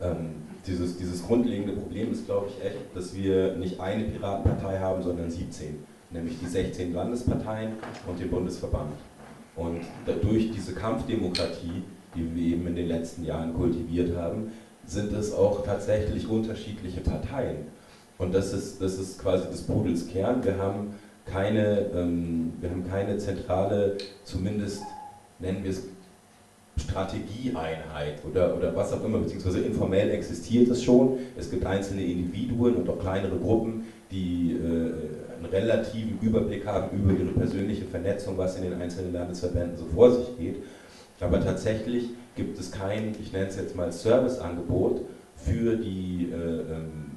Ähm, dieses, dieses grundlegende Problem ist, glaube ich, echt, dass wir nicht eine Piratenpartei haben, sondern 17, nämlich die 16 Landesparteien und den Bundesverband. Und durch diese Kampfdemokratie, die wir eben in den letzten Jahren kultiviert haben, sind es auch tatsächlich unterschiedliche Parteien. Und das ist, das ist quasi des Pudels Kern. Wir haben keine, ähm, wir haben keine zentrale, zumindest nennen wir es Strategieeinheit oder, oder was auch immer, beziehungsweise informell existiert es schon. Es gibt einzelne Individuen und auch kleinere Gruppen, die äh, einen relativen Überblick haben über ihre persönliche Vernetzung, was in den einzelnen Landesverbänden so vor sich geht. Aber tatsächlich gibt es kein, ich nenne es jetzt mal Serviceangebot für die äh, ähm,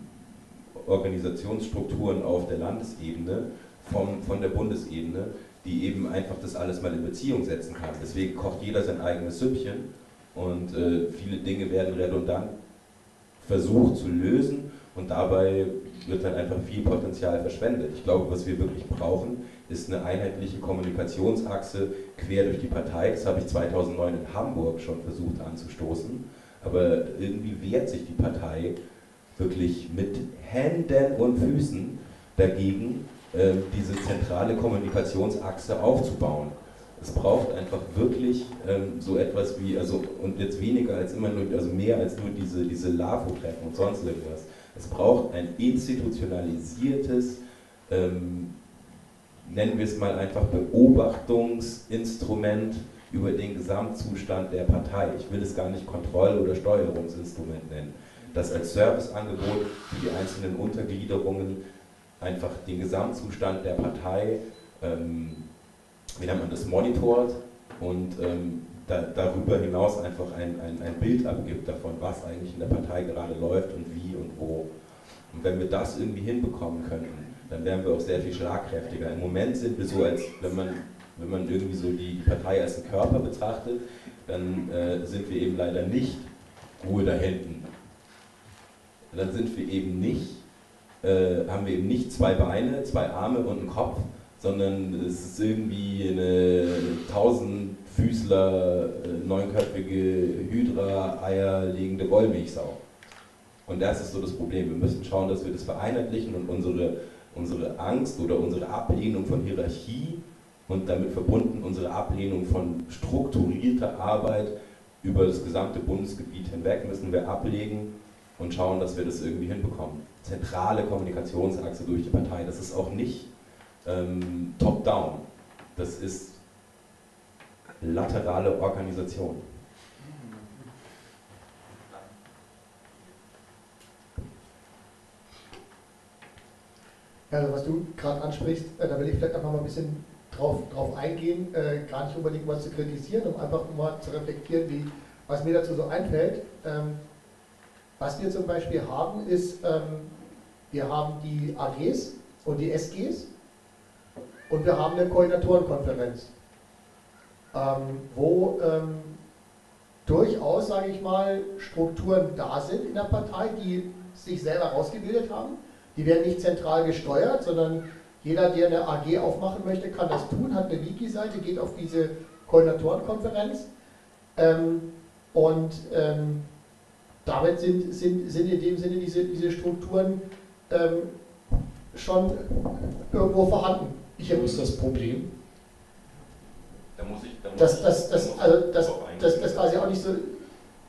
Organisationsstrukturen auf der Landesebene vom, von der Bundesebene, die eben einfach das alles mal in Beziehung setzen kann. Deswegen kocht jeder sein eigenes Süppchen und äh, viele Dinge werden redundant versucht zu lösen und dabei wird dann einfach viel Potenzial verschwendet. Ich glaube, was wir wirklich brauchen, ist eine einheitliche Kommunikationsachse quer durch die Partei. Das habe ich 2009 in Hamburg schon versucht anzustoßen, aber irgendwie wehrt sich die Partei wirklich mit Händen und Füßen dagegen, äh, diese zentrale Kommunikationsachse aufzubauen. Es braucht einfach wirklich ähm, so etwas wie, also und jetzt weniger als immer nur, also mehr als nur diese, diese LAFO-Treffen und sonst irgendwas. Es braucht ein institutionalisiertes, ähm, nennen wir es mal einfach Beobachtungsinstrument über den Gesamtzustand der Partei. Ich will es gar nicht Kontroll- oder Steuerungsinstrument nennen. Das als Serviceangebot für die einzelnen Untergliederungen einfach den Gesamtzustand der Partei, ähm, wie nennt man das, monitort und ähm, da, darüber hinaus einfach ein, ein, ein Bild abgibt davon, was eigentlich in der Partei gerade läuft und wie und wo. Und wenn wir das irgendwie hinbekommen könnten, dann wären wir auch sehr viel schlagkräftiger. Im Moment sind wir so, als wenn man, wenn man irgendwie so die Partei als einen Körper betrachtet, dann äh, sind wir eben leider nicht Ruhe da hinten. Dann sind wir eben nicht, äh, haben wir eben nicht zwei Beine, zwei Arme und einen Kopf, sondern es ist irgendwie eine tausendfüßler, äh, neunköpfige Hydra, eierlegende Wollmilchsau. Und das ist so das Problem. Wir müssen schauen, dass wir das vereinheitlichen und unsere, unsere Angst oder unsere Ablehnung von Hierarchie und damit verbunden unsere Ablehnung von strukturierter Arbeit über das gesamte Bundesgebiet hinweg müssen wir ablegen und schauen, dass wir das irgendwie hinbekommen. Zentrale Kommunikationsachse durch die Partei, das ist auch nicht ähm, top-down, das ist laterale Organisation. Also was du gerade ansprichst, äh, da will ich vielleicht einfach mal ein bisschen drauf, drauf eingehen, äh, gar nicht unbedingt was zu kritisieren, um einfach mal zu reflektieren, wie, was mir dazu so einfällt. Ähm, was wir zum Beispiel haben, ist, ähm, wir haben die AGs und die SGs und wir haben eine Koordinatorenkonferenz, ähm, wo ähm, durchaus, sage ich mal, Strukturen da sind in der Partei, die sich selber ausgebildet haben. Die werden nicht zentral gesteuert, sondern jeder, der eine AG aufmachen möchte, kann das tun, hat eine Wiki-Seite, geht auf diese Koordinatorenkonferenz. Ähm, und ähm, damit sind, sind, sind in dem Sinne diese, diese Strukturen ähm, schon irgendwo vorhanden. Ich Wo ist das Problem? Da muss ich, da muss das, das, da das, also das, das, das quasi auch nicht so,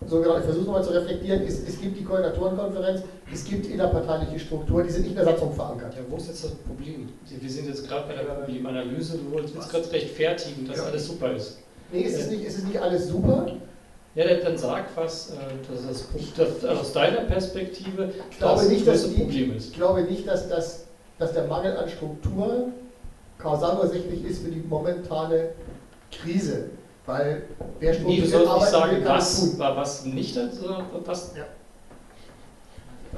so genau, ich versuche es nochmal zu reflektieren, es, es gibt die Koordinatorenkonferenz, es gibt innerparteiliche Strukturen, die sind nicht in der Satzung verankert. Ja, wo ist jetzt das Problem? Wir sind jetzt gerade bei der Problemanalyse, du wolltest jetzt gerade rechtfertigen, dass Ja. alles super ist. Nee, es ist nicht, es ist nicht alles super. Ja, dann- dann sag was, äh, dass das, das aus deiner Perspektive Ich glaube das nicht, dass größte die, Problem ist. Ich glaube nicht, dass, das, dass der Mangel an Struktur kausalursächlich ist für die momentane Krise. Weil wer Nee, strukturiert nicht arbeiten sagen, will, kann was, tun. was nicht, sondern was. Ja.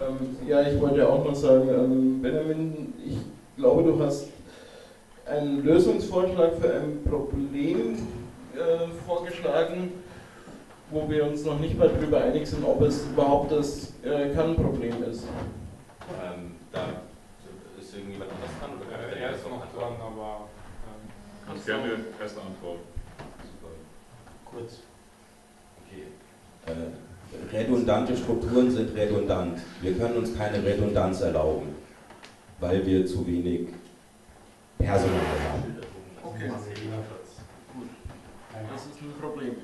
Ähm, ja, ich wollte auch noch sagen, ähm, Benjamin, ich glaube, du hast einen Lösungsvorschlag für ein Problem äh, vorgeschlagen, wo wir uns noch nicht mal darüber einig sind, ob es überhaupt das äh, Kernproblem ist. Ähm, da ist irgendjemand anders dran? Oder kann ich Äh, er ist noch dran, aber. Ähm, Kannst gerne erste Antwort. Kurz. Okay. Äh, redundante Strukturen sind redundant. Wir können uns keine Redundanz erlauben, weil wir zu wenig Personal haben. Okay. Gut. Das ist ein Problem.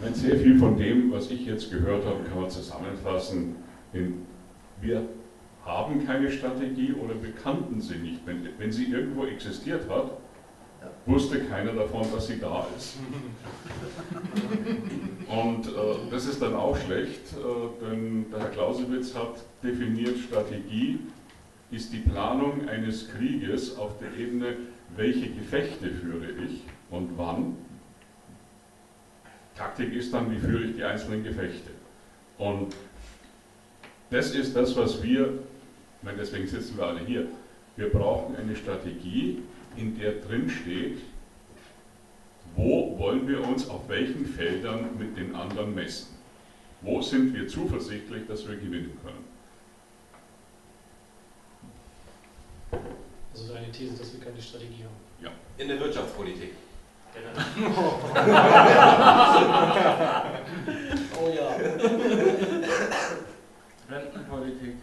Wenn sehr viel von dem, was ich jetzt gehört habe, kann man zusammenfassen in wir haben keine Strategie oder wir kannten sie nicht. Wenn, wenn sie irgendwo existiert hat, wusste keiner davon, dass sie da ist. Und äh, das ist dann auch schlecht, äh, denn der Herr Clausewitz hat definiert, Strategie ist die Planung eines Krieges auf der Ebene, welche Gefechte führe ich und wann. Taktik ist dann, wie führe ich die einzelnen Gefechte. Und das ist das, was wir, ich meine, deswegen sitzen wir alle hier, wir brauchen eine Strategie, in der drin steht, wo wollen wir uns auf welchen Feldern mit den anderen messen? Wo sind wir zuversichtlich, dass wir gewinnen können? Also deine These, dass wir keine Strategie haben. Ja. In der Wirtschaftspolitik. oh ja. Rentenpolitik.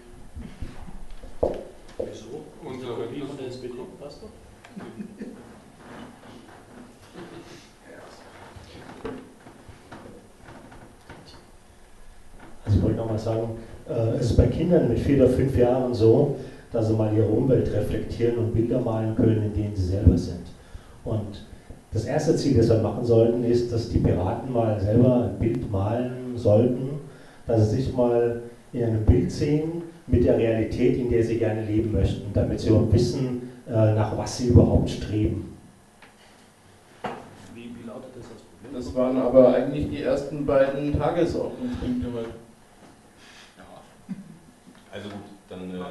Wieso? Unsere Kopie von der SPD passt doch. Also ich wollte noch mal sagen, äh, es ist bei Kindern mit vier oder fünf Jahren so, dass sie mal ihre Umwelt reflektieren und Bilder malen können, in denen sie selber sind. Und das erste Ziel, das wir machen sollten, ist, dass die Piraten mal selber ein Bild malen sollten, dass sie sich mal in einem Bild sehen mit der Realität, in der sie gerne leben möchten, damit sie überhaupt wissen, äh, nach was sie überhaupt streben. Wie, wie lautet das als Problem? Das waren aber eigentlich die ersten beiden Tagesordnungspunkte heute. Also gut, dann. Äh,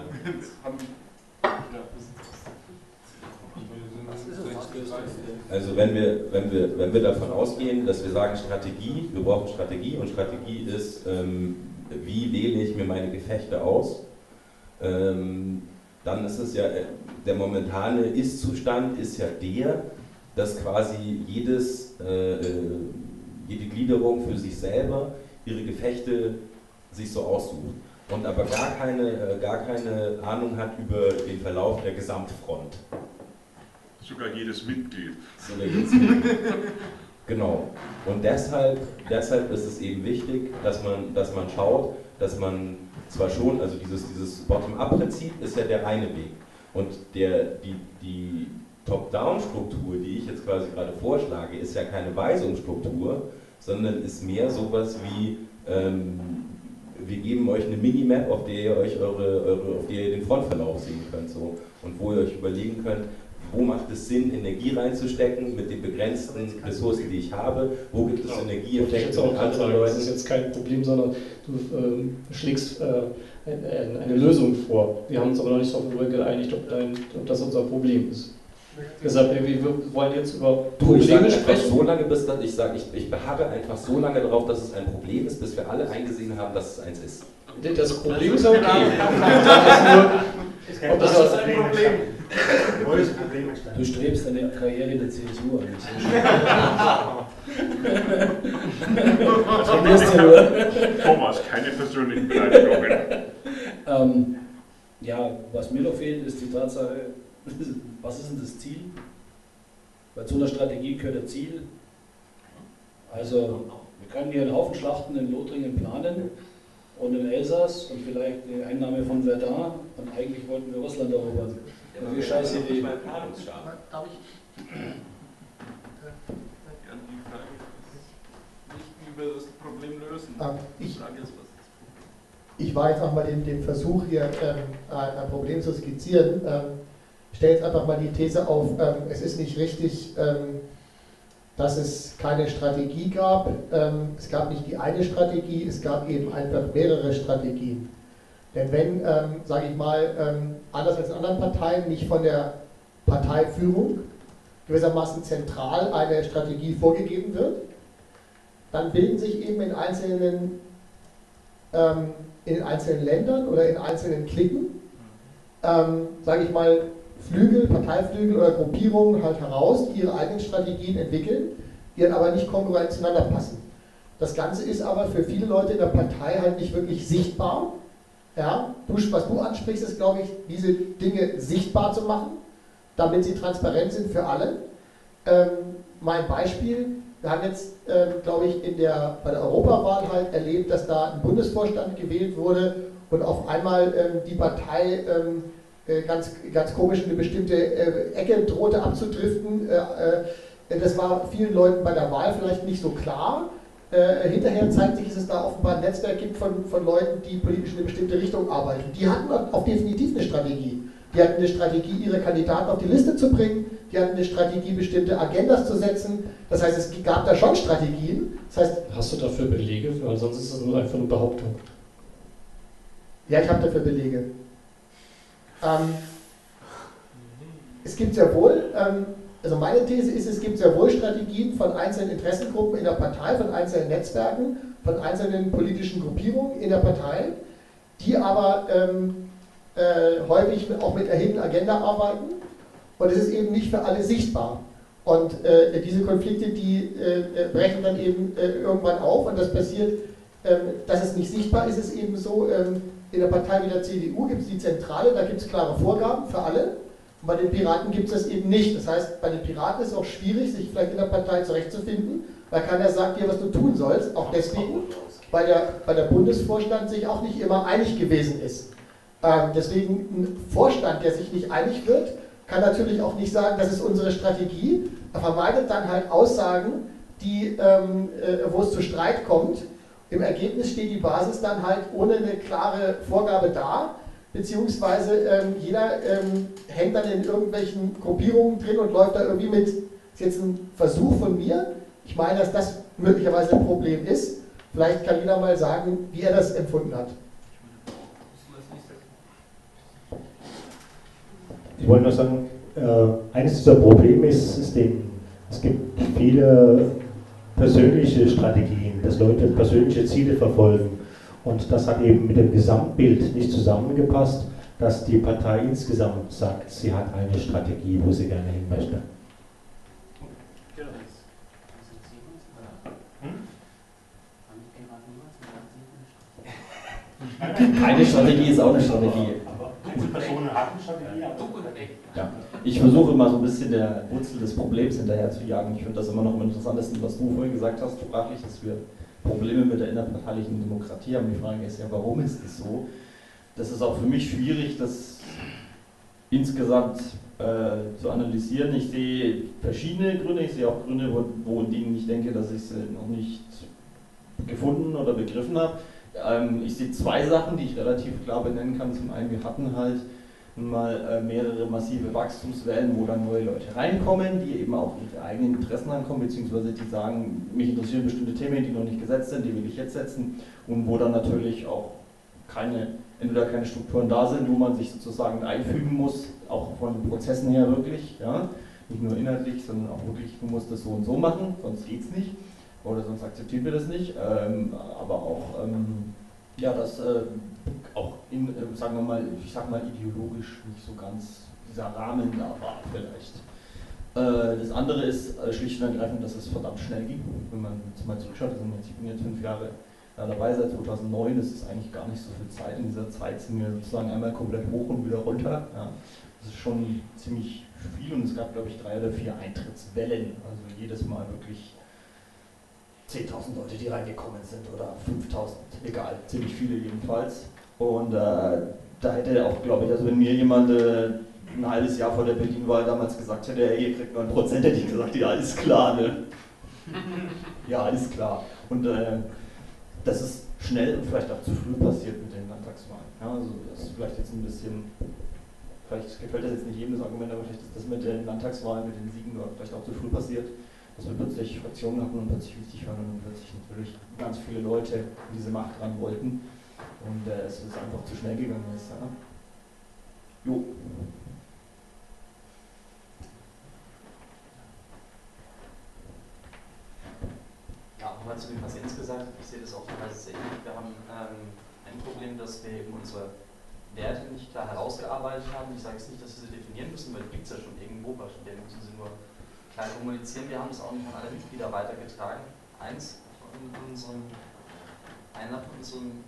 Also wenn wir, wenn, wir, wenn wir davon ausgehen, dass wir sagen Strategie, wir brauchen Strategie und Strategie ist, ähm, wie wähle ich mir meine Gefechte aus, ähm, dann ist es ja, äh, der momentane Ist-Zustand ist ja der, dass quasi jedes, äh, äh, jede Gliederung für sich selber ihre Gefechte sich so aussucht und aber gar keine, äh, gar keine Ahnung hat über den Verlauf der Gesamtfront. Sogar jedes Mitglied. Sogar jedes Mitglied. Genau. Und deshalb, deshalb ist es eben wichtig, dass man, dass man schaut, dass man zwar schon, also dieses, dieses Bottom-up-Prinzip ist ja der eine Weg. Und der, die, die Top-Down-Struktur, die ich jetzt quasi gerade vorschlage, ist ja keine Weisungsstruktur, sondern ist mehr sowas wie, ähm, wir geben euch eine Minimap, auf der ihr euch eure, eure, auf der ihr den Frontverlauf sehen könnt. So. Und wo ihr euch überlegen könnt, wo macht es Sinn, Energie reinzustecken mit den begrenzten Ressourcen, die ich habe? Wo gibt es ich Energieeffekte gerade anderen sagen, Leuten? das ist jetzt kein Problem, sondern du ähm, schlägst äh, eine, eine Lösung vor. Wir haben uns aber noch nicht darüber geeinigt, ob, dein, ob das unser Problem ist. Deshalb, wir wir wollen jetzt über Du, ich sage Probleme sprechen. so lange, bis dann, ich sage, ich, ich beharre einfach so lange darauf, dass es ein Problem ist, bis wir alle eingesehen haben, dass es eins ist. Das Problem ist okay. Das ist das was Du strebst deine Karriere in der CSU an. Trainierst ja nur. Thomas, keine persönlichen Beleidigungen. Ähm, ja, was mir noch fehlt, ist die Tatsache, was ist denn das Ziel? Bei so einer Strategie gehört ein Ziel. Also, wir können hier einen Haufen Schlachten in Lothringen planen und in Elsass und vielleicht die Einnahme von Verdun und eigentlich wollten wir Russland erobern. Ja, wie scheiße Idee. Darf ich? Ja, die Frage ist nicht, wie wir das Problem lösen. Die ich- Frage ist, was Ich war jetzt auch mal den, den Versuch hier, ähm, ein ein Problem zu skizzieren. Ähm, stelle jetzt einfach mal die These auf, ähm, es ist nicht richtig, ähm, dass es keine Strategie gab. Ähm, es gab nicht die eine Strategie, es gab eben einfach mehrere Strategien. Denn wenn, ähm, sage ich mal, ähm, anders als in anderen Parteien, nicht von der Parteiführung gewissermaßen zentral eine Strategie vorgegeben wird, dann bilden sich eben in einzelnen, ähm, in einzelnen Ländern oder in einzelnen Klicken, ähm, sage ich mal, Flügel, Parteiflügel oder Gruppierungen halt heraus, die ihre eigenen Strategien entwickeln, die dann aber nicht kongruent zueinander passen. Das Ganze ist aber für viele Leute in der Partei halt nicht wirklich sichtbar. Ja, du, was du ansprichst, ist, glaube ich, diese Dinge sichtbar zu machen, damit sie transparent sind für alle. Ähm, mein Beispiel, wir haben jetzt, ähm, glaube ich, in der, bei der Europawahl halt erlebt, dass da ein Bundesvorstand gewählt wurde und auf einmal ähm, die Partei ähm, äh, ganz, ganz komisch in eine bestimmte äh, Ecke drohte abzudriften. Äh, das war vielen Leuten bei der Wahl vielleicht nicht so klar. Hinterher zeigt sich, dass es da offenbar ein Netzwerk gibt von, von Leuten, die politisch in eine bestimmte Richtung arbeiten. Die hatten auch definitiv eine Strategie. Die hatten eine Strategie, ihre Kandidaten auf die Liste zu bringen. Die hatten eine Strategie, bestimmte Agendas zu setzen. Das heißt, es gab da schon Strategien. Das heißt, Hast du dafür Belege? Weil sonst ist es nur einfach eine Behauptung. Ja, ich habe dafür Belege. Ähm, es gibt sehr wohl, ähm, also meine These ist, es gibt sehr wohl Strategien von einzelnen Interessengruppen in der Partei, von einzelnen Netzwerken, von einzelnen politischen Gruppierungen in der Partei, die aber ähm, äh, häufig auch mit erhebender Agenda arbeiten und es ist eben nicht für alle sichtbar. Und äh, diese Konflikte, die äh, brechen dann eben äh, irgendwann auf und das passiert, ähm, dass es nicht sichtbar ist, ist eben so, ähm, in der Partei wie der CDU gibt es die Zentrale, da gibt es klare Vorgaben für alle. Bei den Piraten gibt es das eben nicht. Das heißt, bei den Piraten ist es auch schwierig, sich vielleicht in der Partei zurechtzufinden, weil keiner sagt dir, was du tun sollst. Auch deswegen, weil der, weil der Bundesvorstand sich auch nicht immer einig gewesen ist. Ähm, deswegen ein Vorstand, der sich nicht einig wird, kann natürlich auch nicht sagen, das ist unsere Strategie. Er vermeidet dann halt Aussagen, die, ähm, äh, wo es zu Streit kommt im Ergebnis steht die Basis dann halt ohne eine klare Vorgabe da, beziehungsweise ähm, jeder ähm, hängt dann in irgendwelchen Gruppierungen drin und läuft da irgendwie mit. Das ist jetzt ein Versuch von mir. Ich meine, dass das möglicherweise ein Problem ist. Vielleicht kann jeder mal sagen, wie er das empfunden hat. Ich wollte nur sagen, äh, eines dieser Probleme ist, ist dem, es gibt viele persönliche Strategien, dass Leute persönliche Ziele verfolgen. Und das hat eben mit dem Gesamtbild nicht zusammengepasst, dass die Partei insgesamt sagt, sie hat eine Strategie, wo sie gerne hin möchte. Keine Strategie ist auch eine Strategie. Personen hatten Strategie, ja. Ich versuche immer so ein bisschen der Wurzel des Problems hinterher zu jagen. Ich finde das immer noch am interessantesten, was du vorhin gesagt hast, sprachlich, dass wir Probleme mit der innerparteilichen Demokratie haben. Die Frage ist ja, warum ist es so? Das ist auch für mich schwierig, das insgesamt äh, zu analysieren. Ich sehe verschiedene Gründe, ich sehe auch Gründe, wo, wo denen ich denke, dass ich sie noch nicht gefunden oder begriffen habe. Ähm, ich sehe zwei Sachen, die ich relativ klar benennen kann. Zum einen, wir hatten halt mal äh, mehrere massive Wachstumswellen, wo dann neue Leute reinkommen, die eben auch ihre eigenen Interessen ankommen, beziehungsweise die sagen, mich interessieren bestimmte Themen, die noch nicht gesetzt sind, die will ich jetzt setzen. Und wo dann natürlich auch keine, entweder keine Strukturen da sind, wo man sich sozusagen einfügen muss, auch von den Prozessen her wirklich, ja, nicht nur inhaltlich, sondern auch wirklich, du musst das so und so machen, sonst geht es nicht oder sonst akzeptieren wir das nicht, ähm, aber auch ähm, ja, dass äh, auch in, äh, sagen wir mal, ich sag mal ideologisch nicht so ganz dieser Rahmen da war vielleicht. Äh, das andere ist äh, schlicht und ergreifend, dass es verdammt schnell ging. Wenn man jetzt mal zurückschaut, also ich bin jetzt fünf Jahre dabei seit 2009, das ist eigentlich gar nicht so viel Zeit. In dieser Zeit sind wir sozusagen einmal komplett hoch und wieder runter. Ja. Das ist schon ziemlich viel und es gab, glaube ich, drei oder vier Eintrittswellen. Also jedes Mal wirklich 10.000 Leute, die reingekommen sind oder 5.000, egal, ziemlich viele jedenfalls. Und äh, da hätte auch, glaube ich, also wenn mir jemand äh, ein halbes Jahr vor der Berlin-Wahl damals gesagt hätte, hey, ihr kriegt 9%, hätte ich gesagt, ja, alles klar, ne? ja, alles klar. Und äh, das ist schnell und vielleicht auch zu früh passiert mit den Landtagswahlen. Ja, also das ist vielleicht jetzt ein bisschen vielleicht gefällt das jetzt nicht jedem das Argument, aber vielleicht ist das mit den Landtagswahlen, mit den Siegen vielleicht auch zu früh passiert, dass wir plötzlich Fraktionen hatten und plötzlich wichtig waren und plötzlich natürlich ganz viele Leute in diese Macht ran wollten und äh, es ist einfach zu schnell gegangen ist. Ja. Jo. Ja, nochmal zu dem, was Jens gesagt hat, ich sehe das auch teilweise sehr ähnlich. Wir haben ähm, ein Problem, dass wir eben unsere Werte nicht klar herausgearbeitet haben. Ich sage jetzt nicht, dass wir sie definieren müssen, weil die gibt es ja schon irgendwo, wir müssen sie nur klar kommunizieren. Wir haben das auch nicht an alle Mitglieder weitergetragen. Eins von unseren, einer von unseren,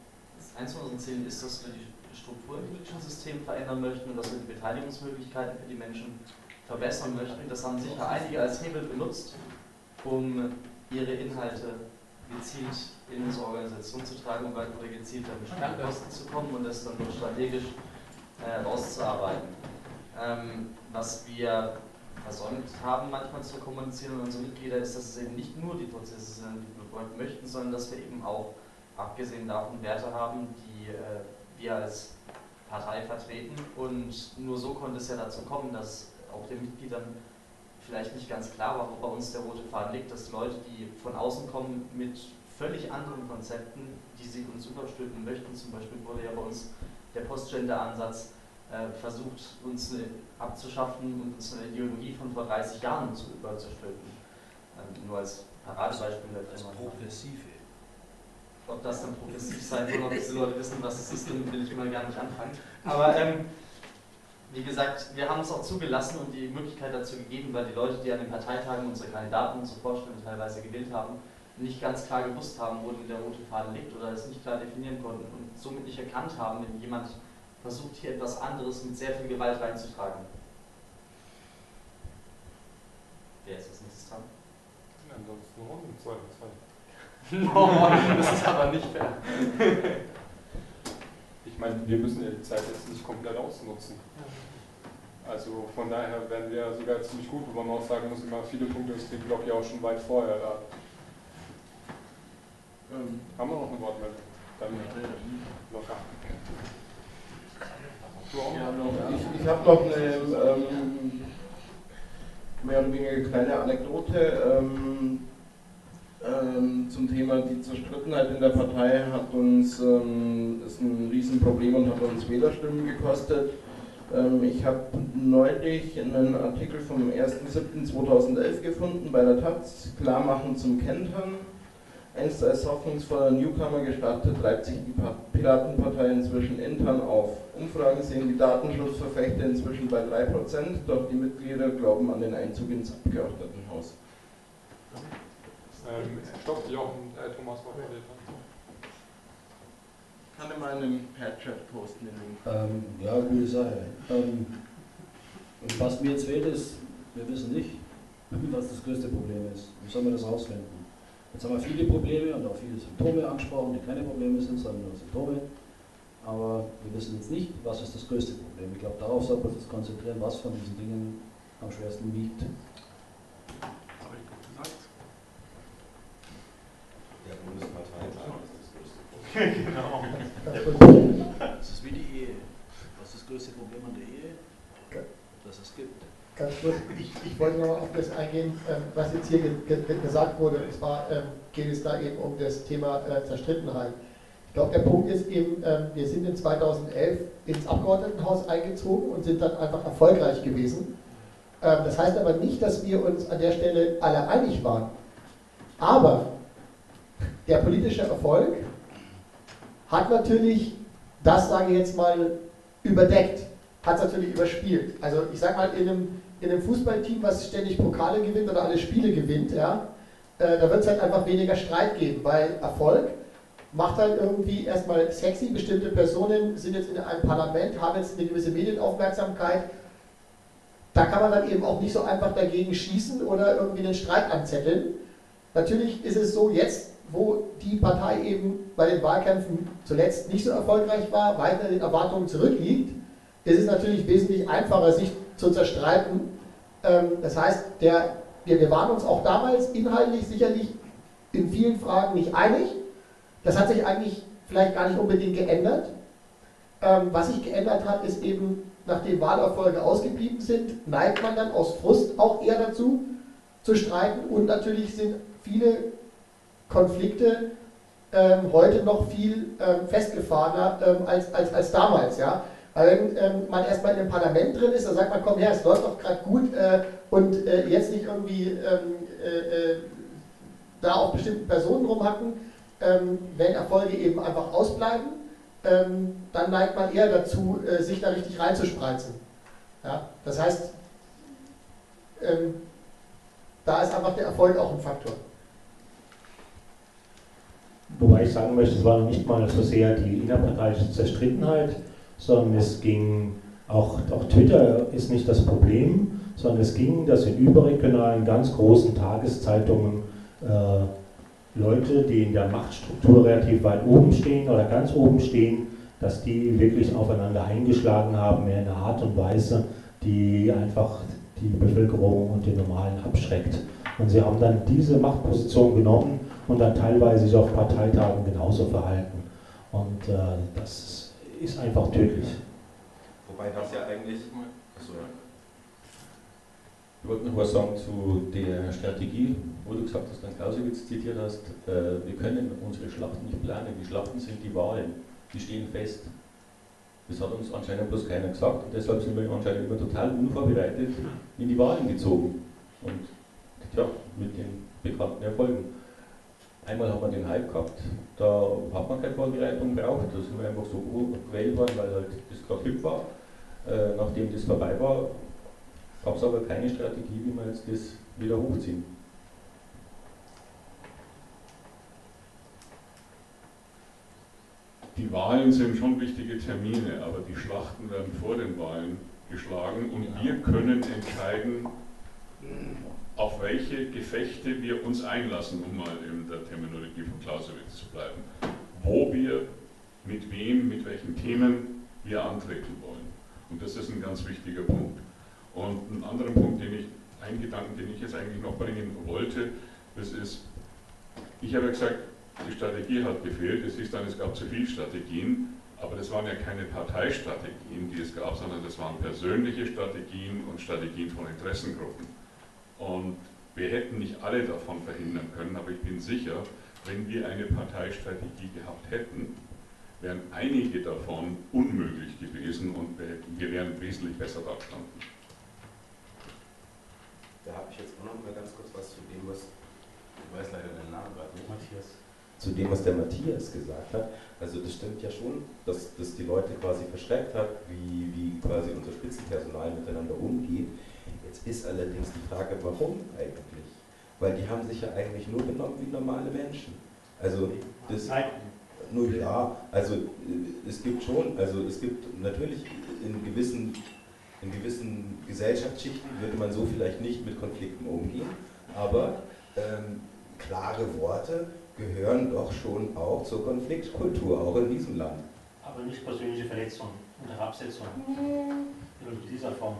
eins von unseren Zielen ist, dass wir die Struktur im politischen System verändern möchten und dass wir die Beteiligungsmöglichkeiten für die Menschen verbessern möchten. Das haben sicher einige als Hebel benutzt, um ihre Inhalte gezielt in unsere Organisation zu tragen, um weitere gezielt an Kosten zu kommen und das dann strategisch äh, auszuarbeiten. Ähm, was wir versäumt haben, manchmal zu kommunizieren mit unseren Mitgliedern, ist, dass es eben nicht nur die Prozesse sind, die wir möchten, sondern dass wir eben auch, abgesehen davon, Werte haben, die äh, wir als Partei vertreten. Und nur so konnte es ja dazu kommen, dass auch den Mitgliedern vielleicht nicht ganz klar war, wo bei uns der rote Faden liegt, dass Leute, die von außen kommen, mit völlig anderen Konzepten, die sie uns überstülpen möchten, zum Beispiel wurde ja bei uns der Postgender-Ansatz versucht, uns eine, abzuschaffen und uns eine Ideologie von vor 30 Jahren zu überzustülpen. Ähm, nur als Paradebeispiel dafür. Das Progressive. Ob das dann progressiv sein soll, ob diese Leute wissen, was es ist, damit will ich mal gar nicht anfangen. Aber ähm, wie gesagt, wir haben es auch zugelassen und die Möglichkeit dazu gegeben, weil die Leute, die an den Parteitagen unsere Kandidaten, unsere Vorstände teilweise gewählt haben, nicht ganz klar gewusst haben, wo denn der rote Faden liegt oder es nicht klar definieren konnten und somit nicht erkannt haben, wenn jemand versucht, hier etwas anderes mit sehr viel Gewalt reinzutragen. Wer ist als nächstes dran? Ansonsten Ron im Zweifelsfall. no, das ist aber nicht fair. ich meine, wir müssen ja die Zeit jetzt nicht komplett ausnutzen. Also von daher werden wir sogar ziemlich gut, wo man auch sagen muss, immer viele Punkte ist den Block ja auch schon weit vorher da. Ähm, haben wir noch eine Wortmeldung? Dann noch, ich, ich habe noch eine ähm, mehr oder weniger kleine Anekdote ähm, ähm, zum Thema die Zerstrittenheit in der Partei hat uns ähm, ist ein Riesenproblem und hat uns Wählerstimmen gekostet. Ähm, ich habe neulich einen Artikel vom 1.7.2011 gefunden bei der Taz, Klarmachen zum Kentern Einst als hoffnungsvoller Newcomer gestartet, treibt sich die Piratenpartei inzwischen intern auf. Umfragen sehen die Datenschutzverfechter inzwischen bei 3%, doch die Mitglieder glauben an den Einzug ins Abgeordnetenhaus. Ähm, stopp, Jochen, äh, Thomas war Ich kann in meinem Padchat posten den Link. Ähm, ja, gute Sache. Ähm, was mir jetzt fehlt ist, wir wissen nicht, was das größte Problem ist. Wie soll man das rausfinden? Jetzt haben wir viele Probleme und auch viele Symptome angesprochen, die keine Probleme sind, sondern nur Symptome. Aber wir wissen jetzt nicht, was ist das größte Problem. Ich glaube, darauf sollten wir uns konzentrieren, was von diesen Dingen am schwersten wiegt. Habe ich gut gesagt. Der Bundesparteitag ist das größte Problem. genau. Das ist wie die Ehe. Was ist das größte Problem an der Ehe? Dass es gibt ganz kurz, ich, ich wollte noch auf das eingehen, ähm, was jetzt hier ge ge gesagt wurde. Und zwar ähm, geht es da eben um das Thema äh, Zerstrittenheit. Ich glaube, der Punkt ist eben, ähm, wir sind in 2011 ins Abgeordnetenhaus eingezogen und sind dann einfach erfolgreich gewesen. Das heißt aber nicht, dass wir uns an der Stelle alle einig waren. Aber der politische Erfolg hat natürlich, das sage ich jetzt mal, überdeckt, hat es natürlich überspielt. Also ich sage mal, in einem in einem Fußballteam, was ständig Pokale gewinnt oder alle Spiele gewinnt, ja, äh, da wird es halt einfach weniger Streit geben, weil Erfolg macht halt irgendwie erstmal sexy. Bestimmte Personen sind jetzt in einem Parlament, haben jetzt eine gewisse Medienaufmerksamkeit. Da kann man dann eben auch nicht so einfach dagegen schießen oder irgendwie einen Streit anzetteln. Natürlich ist es so, jetzt, wo die Partei eben bei den Wahlkämpfen zuletzt nicht so erfolgreich war, weiter den Erwartungen zurückliegt, ist es natürlich wesentlich einfacher, sich zu zerstreiten. Ähm, das heißt, der, wir, wir waren uns auch damals inhaltlich sicherlich in vielen Fragen nicht einig. Das hat sich eigentlich vielleicht gar nicht unbedingt geändert. Ähm, was sich geändert hat, ist eben nachdem Wahlerfolge ausgeblieben sind, neigt man dann aus Frust auch eher dazu, zu streiten. Und natürlich sind viele Konflikte ähm, heute noch viel ähm, festgefahrener ähm, als, als, als damals. Ja? Weil wenn ähm, man erstmal in einem Parlament drin ist, dann sagt man, komm her, es läuft doch gerade gut äh, und äh, jetzt nicht irgendwie ähm, äh, äh, da auf bestimmten Personen rumhacken, ähm, wenn Erfolge eben einfach ausbleiben, dann neigt man eher dazu, äh, sich da richtig reinzuspreizen. Ja? Das heißt, da ist einfach der Erfolg auch ein Faktor. Wobei ich sagen möchte, es war nicht mal so sehr die innerparteiliche Zerstrittenheit, sondern es ging auch, auch Twitter ist nicht das Problem, sondern es ging, dass in überregionalen ganz großen Tageszeitungen äh, Leute, die in der Machtstruktur relativ weit oben stehen oder ganz oben stehen, dass die wirklich aufeinander eingeschlagen haben, mehr in einer Art und Weise, die einfach die Bevölkerung und den Normalen abschreckt. Und sie haben dann diese Machtposition genommen und dann teilweise sich auf Parteitagen genauso verhalten. Und äh, das ist einfach tödlich. Wobei das ja eigentlich. Achso, Ich wollte noch was sagen zu der Strategie, wo du gesagt hast, dann Clausewitz zitiert hast, äh, wir können unsere Schlachten nicht planen, die Schlachten sind die Wahlen, die stehen fest. Das hat uns anscheinend bloß keiner gesagt und deshalb sind wir anscheinend immer total unvorbereitet in die Wahlen gezogen. Und tja, mit den bekannten Erfolgen. Einmal haben wir den Hype gehabt, da hat man keine Vorbereitung braucht, da sind wir einfach so gewählt worden, weil halt das gerade hip war. Äh, nachdem das vorbei war, gab es aber keine Strategie, wie wir jetzt das wieder hochziehen. Die Wahlen sind schon wichtige Termine, aber die Schlachten werden vor den Wahlen geschlagen und wir können entscheiden, auf welche Gefechte wir uns einlassen, um mal in der Terminologie von Clausewitz zu bleiben. Wo wir, mit wem, mit welchen Themen wir antreten wollen. Und das ist ein ganz wichtiger Punkt. Und ein anderer Punkt, den ich, ein Gedanken, den ich jetzt eigentlich noch bringen wollte, das ist, ich habe ja gesagt, die Strategie hat gefehlt. Es ist dann, es gab zu viele Strategien, aber das waren ja keine Parteistrategien, die es gab, sondern das waren persönliche Strategien und Strategien von Interessengruppen. Und wir hätten nicht alle davon verhindern können, aber ich bin sicher, wenn wir eine Parteistrategie gehabt hätten, wären einige davon unmöglich gewesen und wir wären wesentlich besser dastanden. Da habe ich jetzt auch noch mal ganz kurz was zu dem, was, ich weiß leider deinen Namen gerade nicht, Matthias. Zu dem, was der Matthias gesagt hat. Also das stimmt ja schon, dass das die Leute quasi verschreckt hat, wie, wie quasi unser Spitzenpersonal miteinander umgeht. Jetzt ist allerdings die Frage, warum eigentlich? Weil die haben sich ja eigentlich nur genommen wie normale Menschen. Also das, nur ja, also es gibt schon, also es gibt natürlich in gewissen, in gewissen Gesellschaftsschichten würde man so vielleicht nicht mit Konflikten umgehen, aber ähm, klare Worte gehören doch schon auch zur Konfliktkultur, auch in diesem Land. Aber nicht persönliche Verletzungen und Herabsetzung in dieser Form.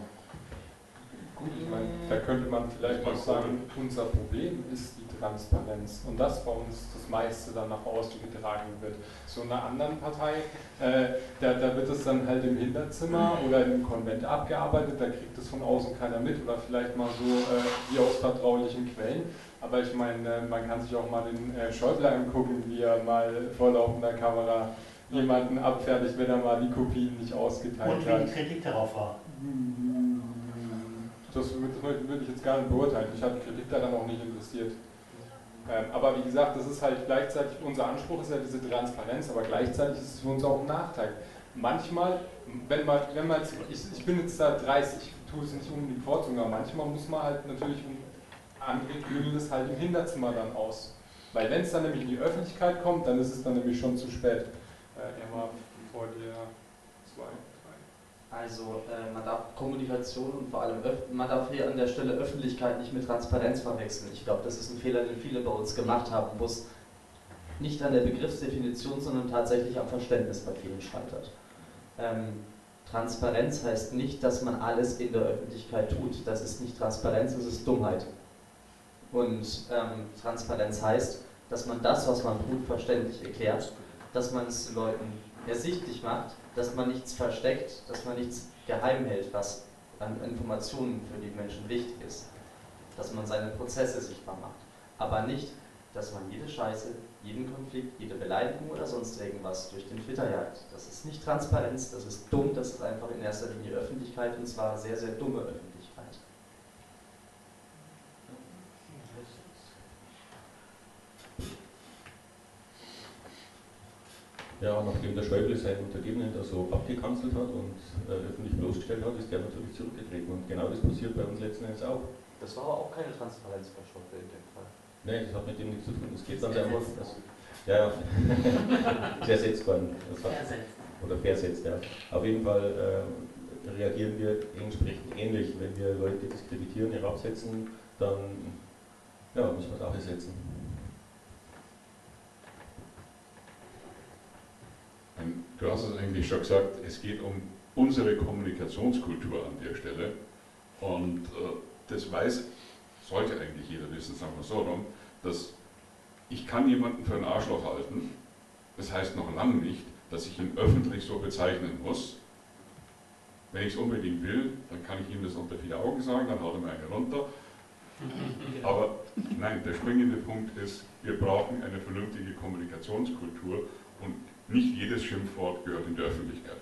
Gut, ich meine, da könnte man vielleicht noch sagen, unser Problem ist die Transparenz und das bei uns das meiste dann nach außen getragen wird. So einer anderen Partei, äh, da, da wird es dann halt im Hinterzimmer oder im Konvent abgearbeitet, da kriegt es von außen keiner mit oder vielleicht mal so äh, wie aus vertraulichen Quellen. Aber ich meine, äh, man kann sich auch mal den äh, Schäuble angucken, wie er mal vor laufender Kamera jemanden abfertigt, wenn er mal die Kopien nicht ausgeteilt hat. Und wie die Kritik darauf war. Das würde ich jetzt gar nicht beurteilen. Ich habe Kritik da dann auch nicht interessiert. Ähm, aber wie gesagt, das ist halt gleichzeitig, unser Anspruch ist ja diese Transparenz, aber gleichzeitig ist es für uns auch ein Nachteil. Manchmal, wenn man, wenn man jetzt, ich, ich bin jetzt da 30, ich tue es nicht unbedingt vorzugen, aber manchmal muss man halt natürlich, kühlen das halt im Hinterzimmer dann aus. Weil wenn es dann nämlich in die Öffentlichkeit kommt, dann ist es dann nämlich schon zu spät. Äh, Emma, vor dir zwei. Also äh, man darf Kommunikation und vor allem man darf hier an der Stelle Öffentlichkeit nicht mit Transparenz verwechseln. Ich glaube, das ist ein Fehler, den viele bei uns gemacht haben, wo es nicht an der Begriffsdefinition, sondern tatsächlich am Verständnis bei vielen scheitert. Ähm, Transparenz heißt nicht, dass man alles in der Öffentlichkeit tut. Das ist nicht Transparenz, das ist Dummheit. Und ähm, Transparenz heißt, dass man das, was man tut, verständlich erklärt, dass man es den Leuten ersichtlich macht dass man nichts versteckt, dass man nichts geheim hält, was an Informationen für die Menschen wichtig ist, dass man seine Prozesse sichtbar macht, aber nicht, dass man jede Scheiße, jeden Konflikt, jede Beleidigung oder sonst irgendwas durch den Twitter jagt. Das ist nicht Transparenz, das ist dumm, das ist einfach in erster Linie Öffentlichkeit und zwar sehr, sehr dumme Öffentlichkeit. Ja, nachdem der Schäuble seinen Untergebenen da so abgekanzelt hat und äh, öffentlich bloßgestellt hat, ist der natürlich zurückgetreten. Und genau das passiert bei uns letzten Endes auch. Das war aber auch keine Transparenz bei Schäuble in dem Fall. Nein, das hat mit dem nichts zu tun. Es geht dann einfach. Das, ja, ja. ist ersetzt worden. Hat, oder versetzt, ja. Auf jeden Fall äh, reagieren wir entsprechend ähnlich. Wenn wir Leute diskreditieren, herabsetzen, dann ja, müssen wir es auch ersetzen. Du hast es eigentlich schon gesagt, es geht um unsere Kommunikationskultur an der Stelle. Und äh, das weiß, sollte eigentlich jeder wissen, sagen wir so rum, dass ich kann jemanden für ein Arschloch halten. Das heißt noch lange nicht, dass ich ihn öffentlich so bezeichnen muss. Wenn ich es unbedingt will, dann kann ich ihm das unter vier Augen sagen, dann haut er mir eine runter. Aber nein, der springende Punkt ist, wir brauchen eine vernünftige Kommunikationskultur und nicht jedes Schimpfwort gehört in die Öffentlichkeit.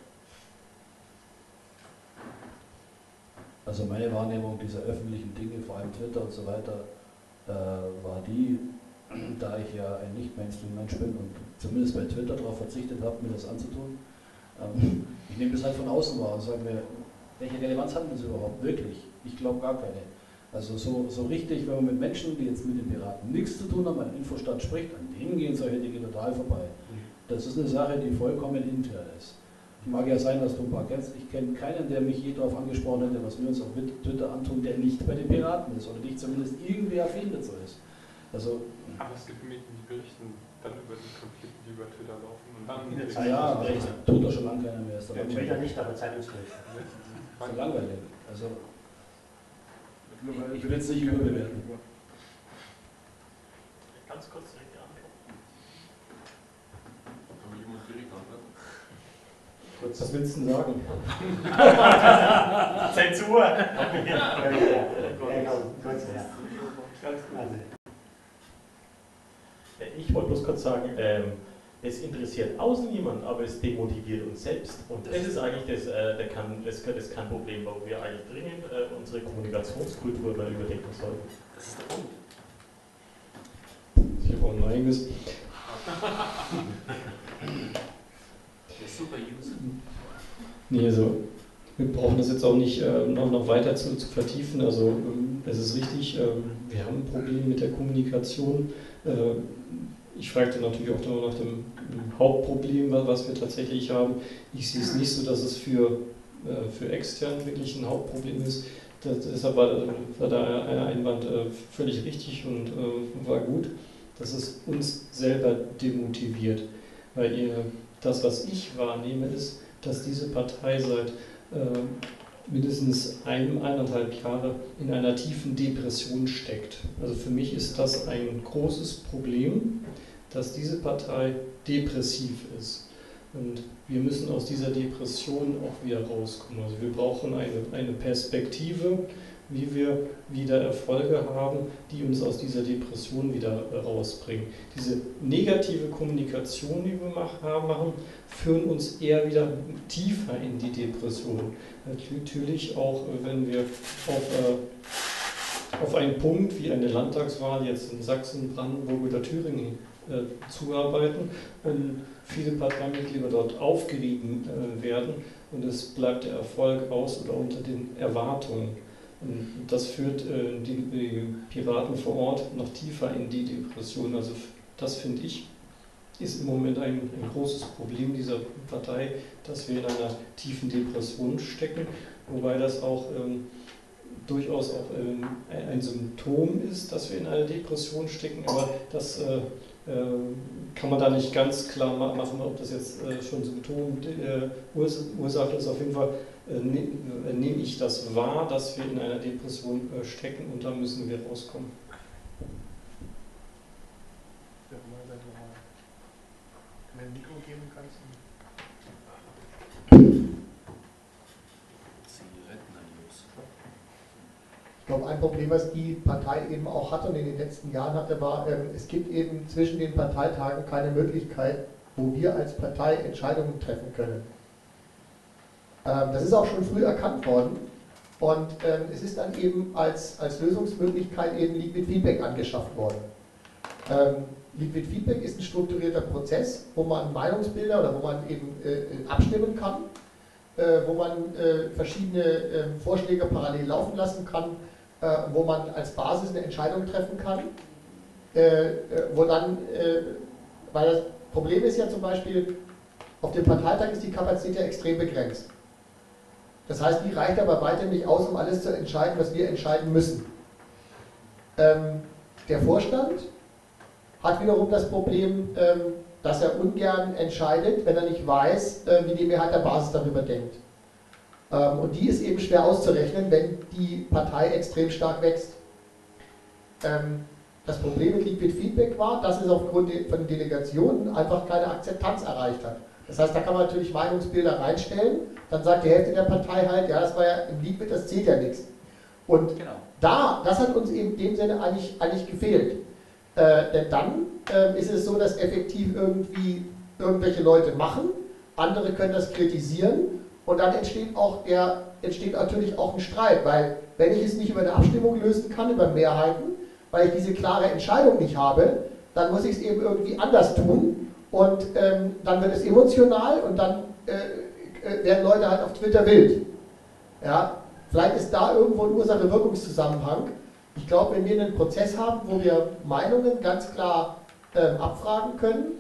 Also meine Wahrnehmung dieser öffentlichen Dinge, vor allem Twitter und so weiter, äh, war die, da ich ja ein Nicht-Mainstream-Mensch bin und zumindest bei Twitter darauf verzichtet habe, mir das anzutun. Ähm, ich nehme das halt von außen wahr und sage mir, welche Relevanz haben das überhaupt wirklich? Ich glaube gar keine. Also so, so richtig, wenn man mit Menschen, die jetzt mit den Piraten nichts zu tun haben, an Infostadt spricht, an denen gehen solche Dinge total vorbei. Das ist eine Sache, die vollkommen intern ist. Mag ja sein, dass du ein paar kennst. Ich kenne keinen, der mich je darauf angesprochen hätte, was wir uns auf Twitter antun, der nicht bei den Piraten ist oder nicht zumindest irgendwie affin dazu ist. Also, aber es gibt Medien, die berichten dann über die Konflikte, die über Twitter laufen. Und dann ja, ja, aber ich tut doch schon lange keiner mehr. Ist ja, Twitter nicht, aber Zeitungsberichte. So langweilig. Also, ich will jetzt nicht überbewerten. Ganz kurz Kurz, was willst du denn sagen? Zensur! Ich wollte bloß kurz sagen, ähm, es interessiert außen niemand, aber es demotiviert uns selbst. Und das ist eigentlich das, äh, der kann, das, das kann Problem, wo wir eigentlich dringend äh, unsere Kommunikationskultur mal überdenken sollten. Das ist der Punkt. Ich habe auch ein eigenes. super User. Nee, also wir brauchen das jetzt auch nicht äh, noch, noch weiter zu, zu vertiefen. Also ähm, es ist richtig, ähm, wir haben ein Problem mit der Kommunikation. Äh, ich fragte natürlich auch noch nach dem Hauptproblem, was wir tatsächlich haben. Ich sehe es nicht so, dass es für, äh, für extern wirklich ein Hauptproblem ist. Das, deshalb war, war der Einwand äh, völlig richtig und äh, war gut, dass es uns selber demotiviert, weil ihr das, was ich wahrnehme, ist, dass diese Partei seit äh, mindestens einem, eineinhalb Jahre in einer tiefen Depression steckt. Also für mich ist das ein großes Problem, dass diese Partei depressiv ist. Und wir müssen aus dieser Depression auch wieder rauskommen. Also wir brauchen eine, eine Perspektive, wie wir wieder Erfolge haben, die uns aus dieser Depression wieder rausbringen. Diese negative Kommunikation, die wir machen, führen uns eher wieder tiefer in die Depression. Natürlich auch, wenn wir auf, äh, auf einen Punkt wie eine Landtagswahl jetzt in Sachsen, Brandenburg oder Thüringen äh, zuarbeiten und viele Parteimitglieder dort aufgerieben äh, werden und es bleibt der Erfolg aus oder unter den Erwartungen das führt äh, die, die, Piraten vor Ort noch tiefer in die Depression. Also das finde ich ist im Moment ein, ein, großes Problem dieser Partei, dass wir in einer tiefen Depression stecken, wobei das auch ähm, durchaus auch ähm, ein Symptom ist, dass wir in einer Depression stecken, aber das äh, äh, kann man da nicht ganz klar machen, ob das jetzt äh, schon Symptom äh, Ursache ist. Auf jeden Fall äh, ne-, äh, nehme ich das wahr, dass wir in einer Depression äh, stecken und da müssen wir rauskommen. Ich glaube, ein Problem, was die Partei eben auch hatte und in den letzten Jahren hatte, war, ähm, es gibt eben zwischen den Parteitagen keine Möglichkeit, wo wir als Partei Entscheidungen treffen können. Ähm, das ist auch schon früh erkannt worden und ähm, es ist dann eben als, als Lösungsmöglichkeit eben Liquid Feedback angeschafft worden. Ähm, Liquid Feedback ist ein strukturierter Prozess, wo man Meinungsbilder oder wo man eben äh, abstimmen kann, äh, wo man äh, verschiedene Vorschläge parallel laufen lassen kann, äh, wo man als Basis eine Entscheidung treffen kann, äh, äh, wo dann, weil das Problem ist ja zum Beispiel, auf dem Parteitag ist die Kapazität ja extrem begrenzt. Das heißt, die reicht aber weitem nicht aus, um alles zu entscheiden, was wir entscheiden müssen. Ähm, der Vorstand hat wiederum das Problem, ähm, dass er ungern entscheidet, wenn er nicht weiß, äh, wie die Mehrheit der Basis darüber denkt. Ähm, und die ist eben schwer auszurechnen, wenn die Partei extrem stark wächst. Ähm, das Problem mit Liquid Feedback war, dass es aufgrund von Delegationen einfach keine Akzeptanz erreicht hat. Das heißt, da kann man natürlich Meinungsbilder reinstellen, dann sagt die Hälfte der Partei halt, ja, das war ja im Liquid, das zählt ja nichts. Und genau. da, das hat uns eben in dem Sinne eigentlich, eigentlich gefehlt. Äh, denn dann äh, ist es so, dass effektiv irgendwie irgendwelche Leute machen, andere können das kritisieren und dann entsteht, auch der, entsteht natürlich auch ein Streit, weil wenn ich es nicht über eine Abstimmung lösen kann, über Mehrheiten, weil ich diese klare Entscheidung nicht habe, dann muss ich es eben irgendwie anders tun und ähm, dann wird es emotional und dann äh, äh werden Leute halt auf Twitter wild. Ja, vielleicht ist da irgendwo ein Ursache-Wirkungszusammenhang, ich glaube, wenn wir einen Prozess haben, wo wir Meinungen ganz klar äh, abfragen können,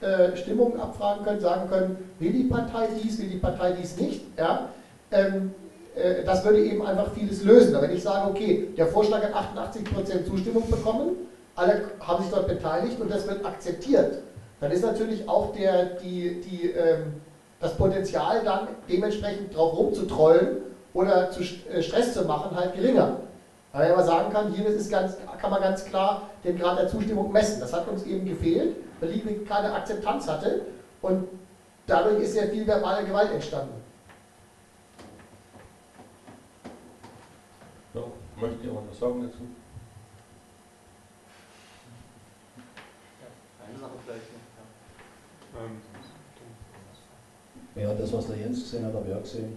äh, Stimmungen abfragen können, sagen können, will die Partei dies, will die Partei dies nicht, ja, ähm, äh, das würde eben einfach vieles lösen. Aber wenn ich sage, okay, der Vorschlag hat 88% Zustimmung bekommen, alle haben sich dort beteiligt und das wird akzeptiert, dann ist natürlich auch der, die, die, ähm, das Potenzial dann dementsprechend drauf rumzutrollen oder zu äh, Stress zu machen halt geringer. Weil man sagen kann, hier ist ganz, kann man ganz klar den Grad der Zustimmung messen. Das hat uns eben gefehlt, weil Liebig keine Akzeptanz hatte und dadurch ist sehr viel verbale Gewalt entstanden. So, möchte jemand was sagen dazu? Eine Sache vielleicht noch. Ja. das, was der Jens gesehen hat, habe ich auch gesehen.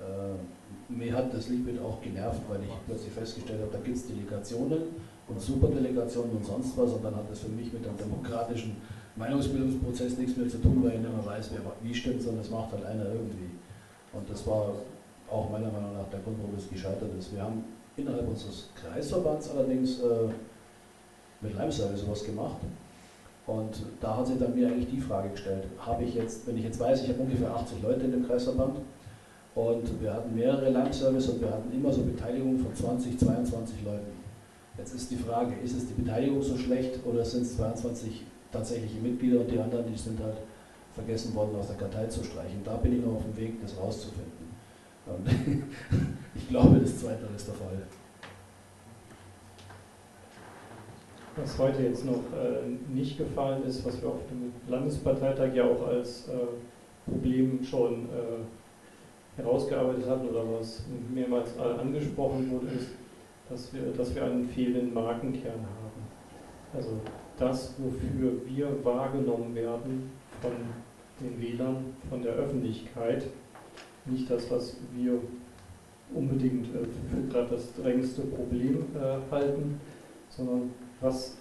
Äh, mir hat das Liquid auch genervt, weil ich plötzlich festgestellt habe, da gibt es Delegationen und Superdelegationen und sonst was und dann hat das für mich mit dem demokratischen Meinungsbildungsprozess nichts mehr zu tun, weil ich nicht mehr weiß, wer wie stimmt, sondern es macht halt einer irgendwie. Und das war auch meiner Meinung nach der Grund, warum es gescheitert ist. Wir haben innerhalb unseres Kreisverbands allerdings äh, mit Leimservice sowas gemacht. Und da hat sich dann mir eigentlich die Frage gestellt, habe ich jetzt, wenn ich jetzt weiß, ich habe ungefähr 80 Leute in dem Kreisverband, und wir hatten mehrere Landservice und wir hatten immer so Beteiligung von 20, 22 Leuten. Jetzt ist die Frage, ist es die Beteiligung so schlecht oder sind es 22 tatsächliche Mitglieder und die anderen, die sind halt vergessen worden, aus der Kartei zu streichen. Da bin ich noch auf dem Weg, das rauszufinden. Ich glaube, das Zweite ist der Fall. Was heute jetzt noch äh, nicht gefallen ist, was wir auf dem Landesparteitag ja auch als äh, Problem schon äh, herausgearbeitet hatten oder was mehrmals angesprochen wurde, ist, dass wir, dass wir einen fehlenden Markenkern haben. Also das, wofür wir wahrgenommen werden von den Wählern, von der Öffentlichkeit, nicht das, was wir unbedingt äh, für gerade das drängendste Problem äh, halten, sondern was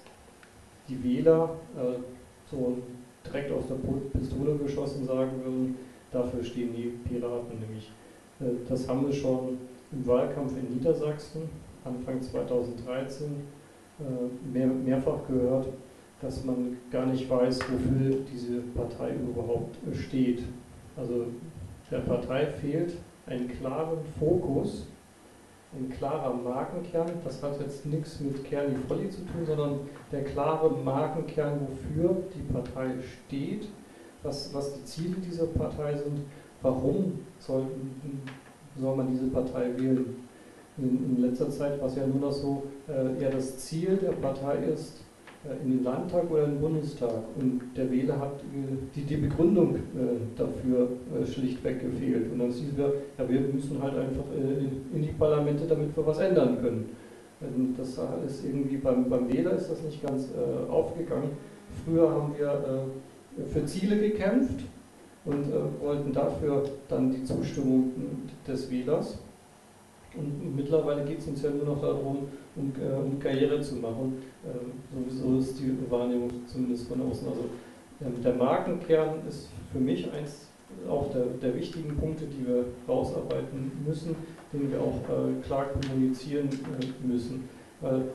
die Wähler äh, so direkt aus der Pistole geschossen sagen würden, Dafür stehen die Piraten nämlich. Äh, das haben wir schon im Wahlkampf in Niedersachsen Anfang 2013 äh, mehr, mehrfach gehört, dass man gar nicht weiß, wofür diese Partei überhaupt steht. Also der Partei fehlt ein klaren Fokus, ein klarer Markenkern. Das hat jetzt nichts mit Kerni Volli zu tun, sondern der klare Markenkern, wofür die Partei steht was, was die Ziele dieser Partei sind, warum soll, soll man diese Partei wählen. In, in letzter Zeit war es ja nur noch so, äh, eher das Ziel der Partei ist, in den Landtag oder in den Bundestag. Und der Wähler hat äh, die, die Begründung dafür schlichtweg gefehlt. Und dann sieht wir, ja, wir müssen halt einfach in die Parlamente, damit wir was ändern können. Und das ist irgendwie beim, beim Wähler ist das nicht ganz aufgegangen. Früher haben wir für Ziele gekämpft und wollten dafür dann die Zustimmung des Wählers. Und mittlerweile geht es uns ja nur noch darum, um, äh, um Karriere zu machen. Ähm, sowieso ist die Wahrnehmung zumindest von außen. Also ähm, der Markenkern ist für mich eins auch der, der, wichtigen Punkte, die wir rausarbeiten müssen, den wir auch äh, klar kommunizieren äh, müssen. Weil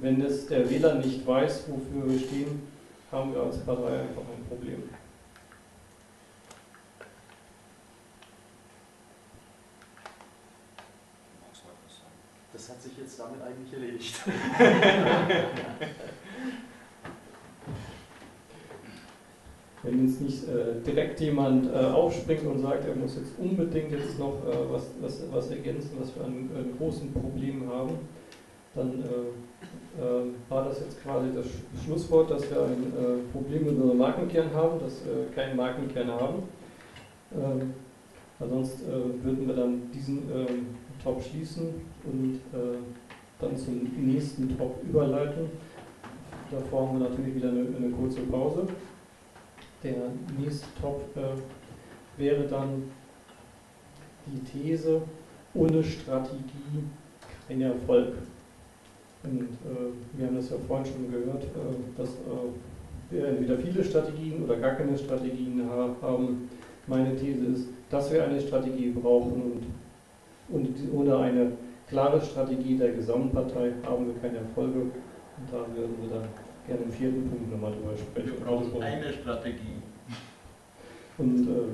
wenn es der Wähler nicht weiß, wofür wir stehen, haben wir als Partei einfach ein Problem. Das hat sich jetzt damit eigentlich erledigt. Wenn jetzt nicht äh, direkt jemand äh, aufspringt und sagt, er muss jetzt unbedingt jetzt noch äh, was, was, was ergänzen, was wir an äh, großen Problemen haben, dann äh, äh, war das jetzt quasi das Schlusswort, dass wir ein Problem mit unserem Markenkern haben, dass wir keinen Markenkern haben. Ähm, sonst würden wir dann diesen ähm, Top schließen und äh, dann zum nächsten Top überleiten. Davor haben wir natürlich wieder eine, eine kurze Pause. Der nächste Top äh, wäre dann die These, ohne Strategie kein Erfolg. Und äh, wir haben das ja vorhin schon gehört, äh, dass äh, wir entweder viele Strategien oder gar keine Strategien haben. Meine These ist, dass wir eine Strategie brauchen und und ohne eine klare Strategie der Gesamtpartei haben wir keine Erfolge. Und da würden wir dann gerne im vierten Punkt nochmal drüber sprechen. Wir brauchen eine Strategie. Und äh, genau.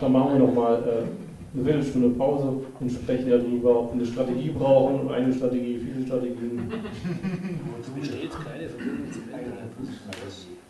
dann machen wir nochmal äh, eine Viertelstunde Pause und sprechen ja darüber, ob wir eine Strategie brauchen, eine Strategie, viele Strategien. Besteht keine Verbindung zum Internet.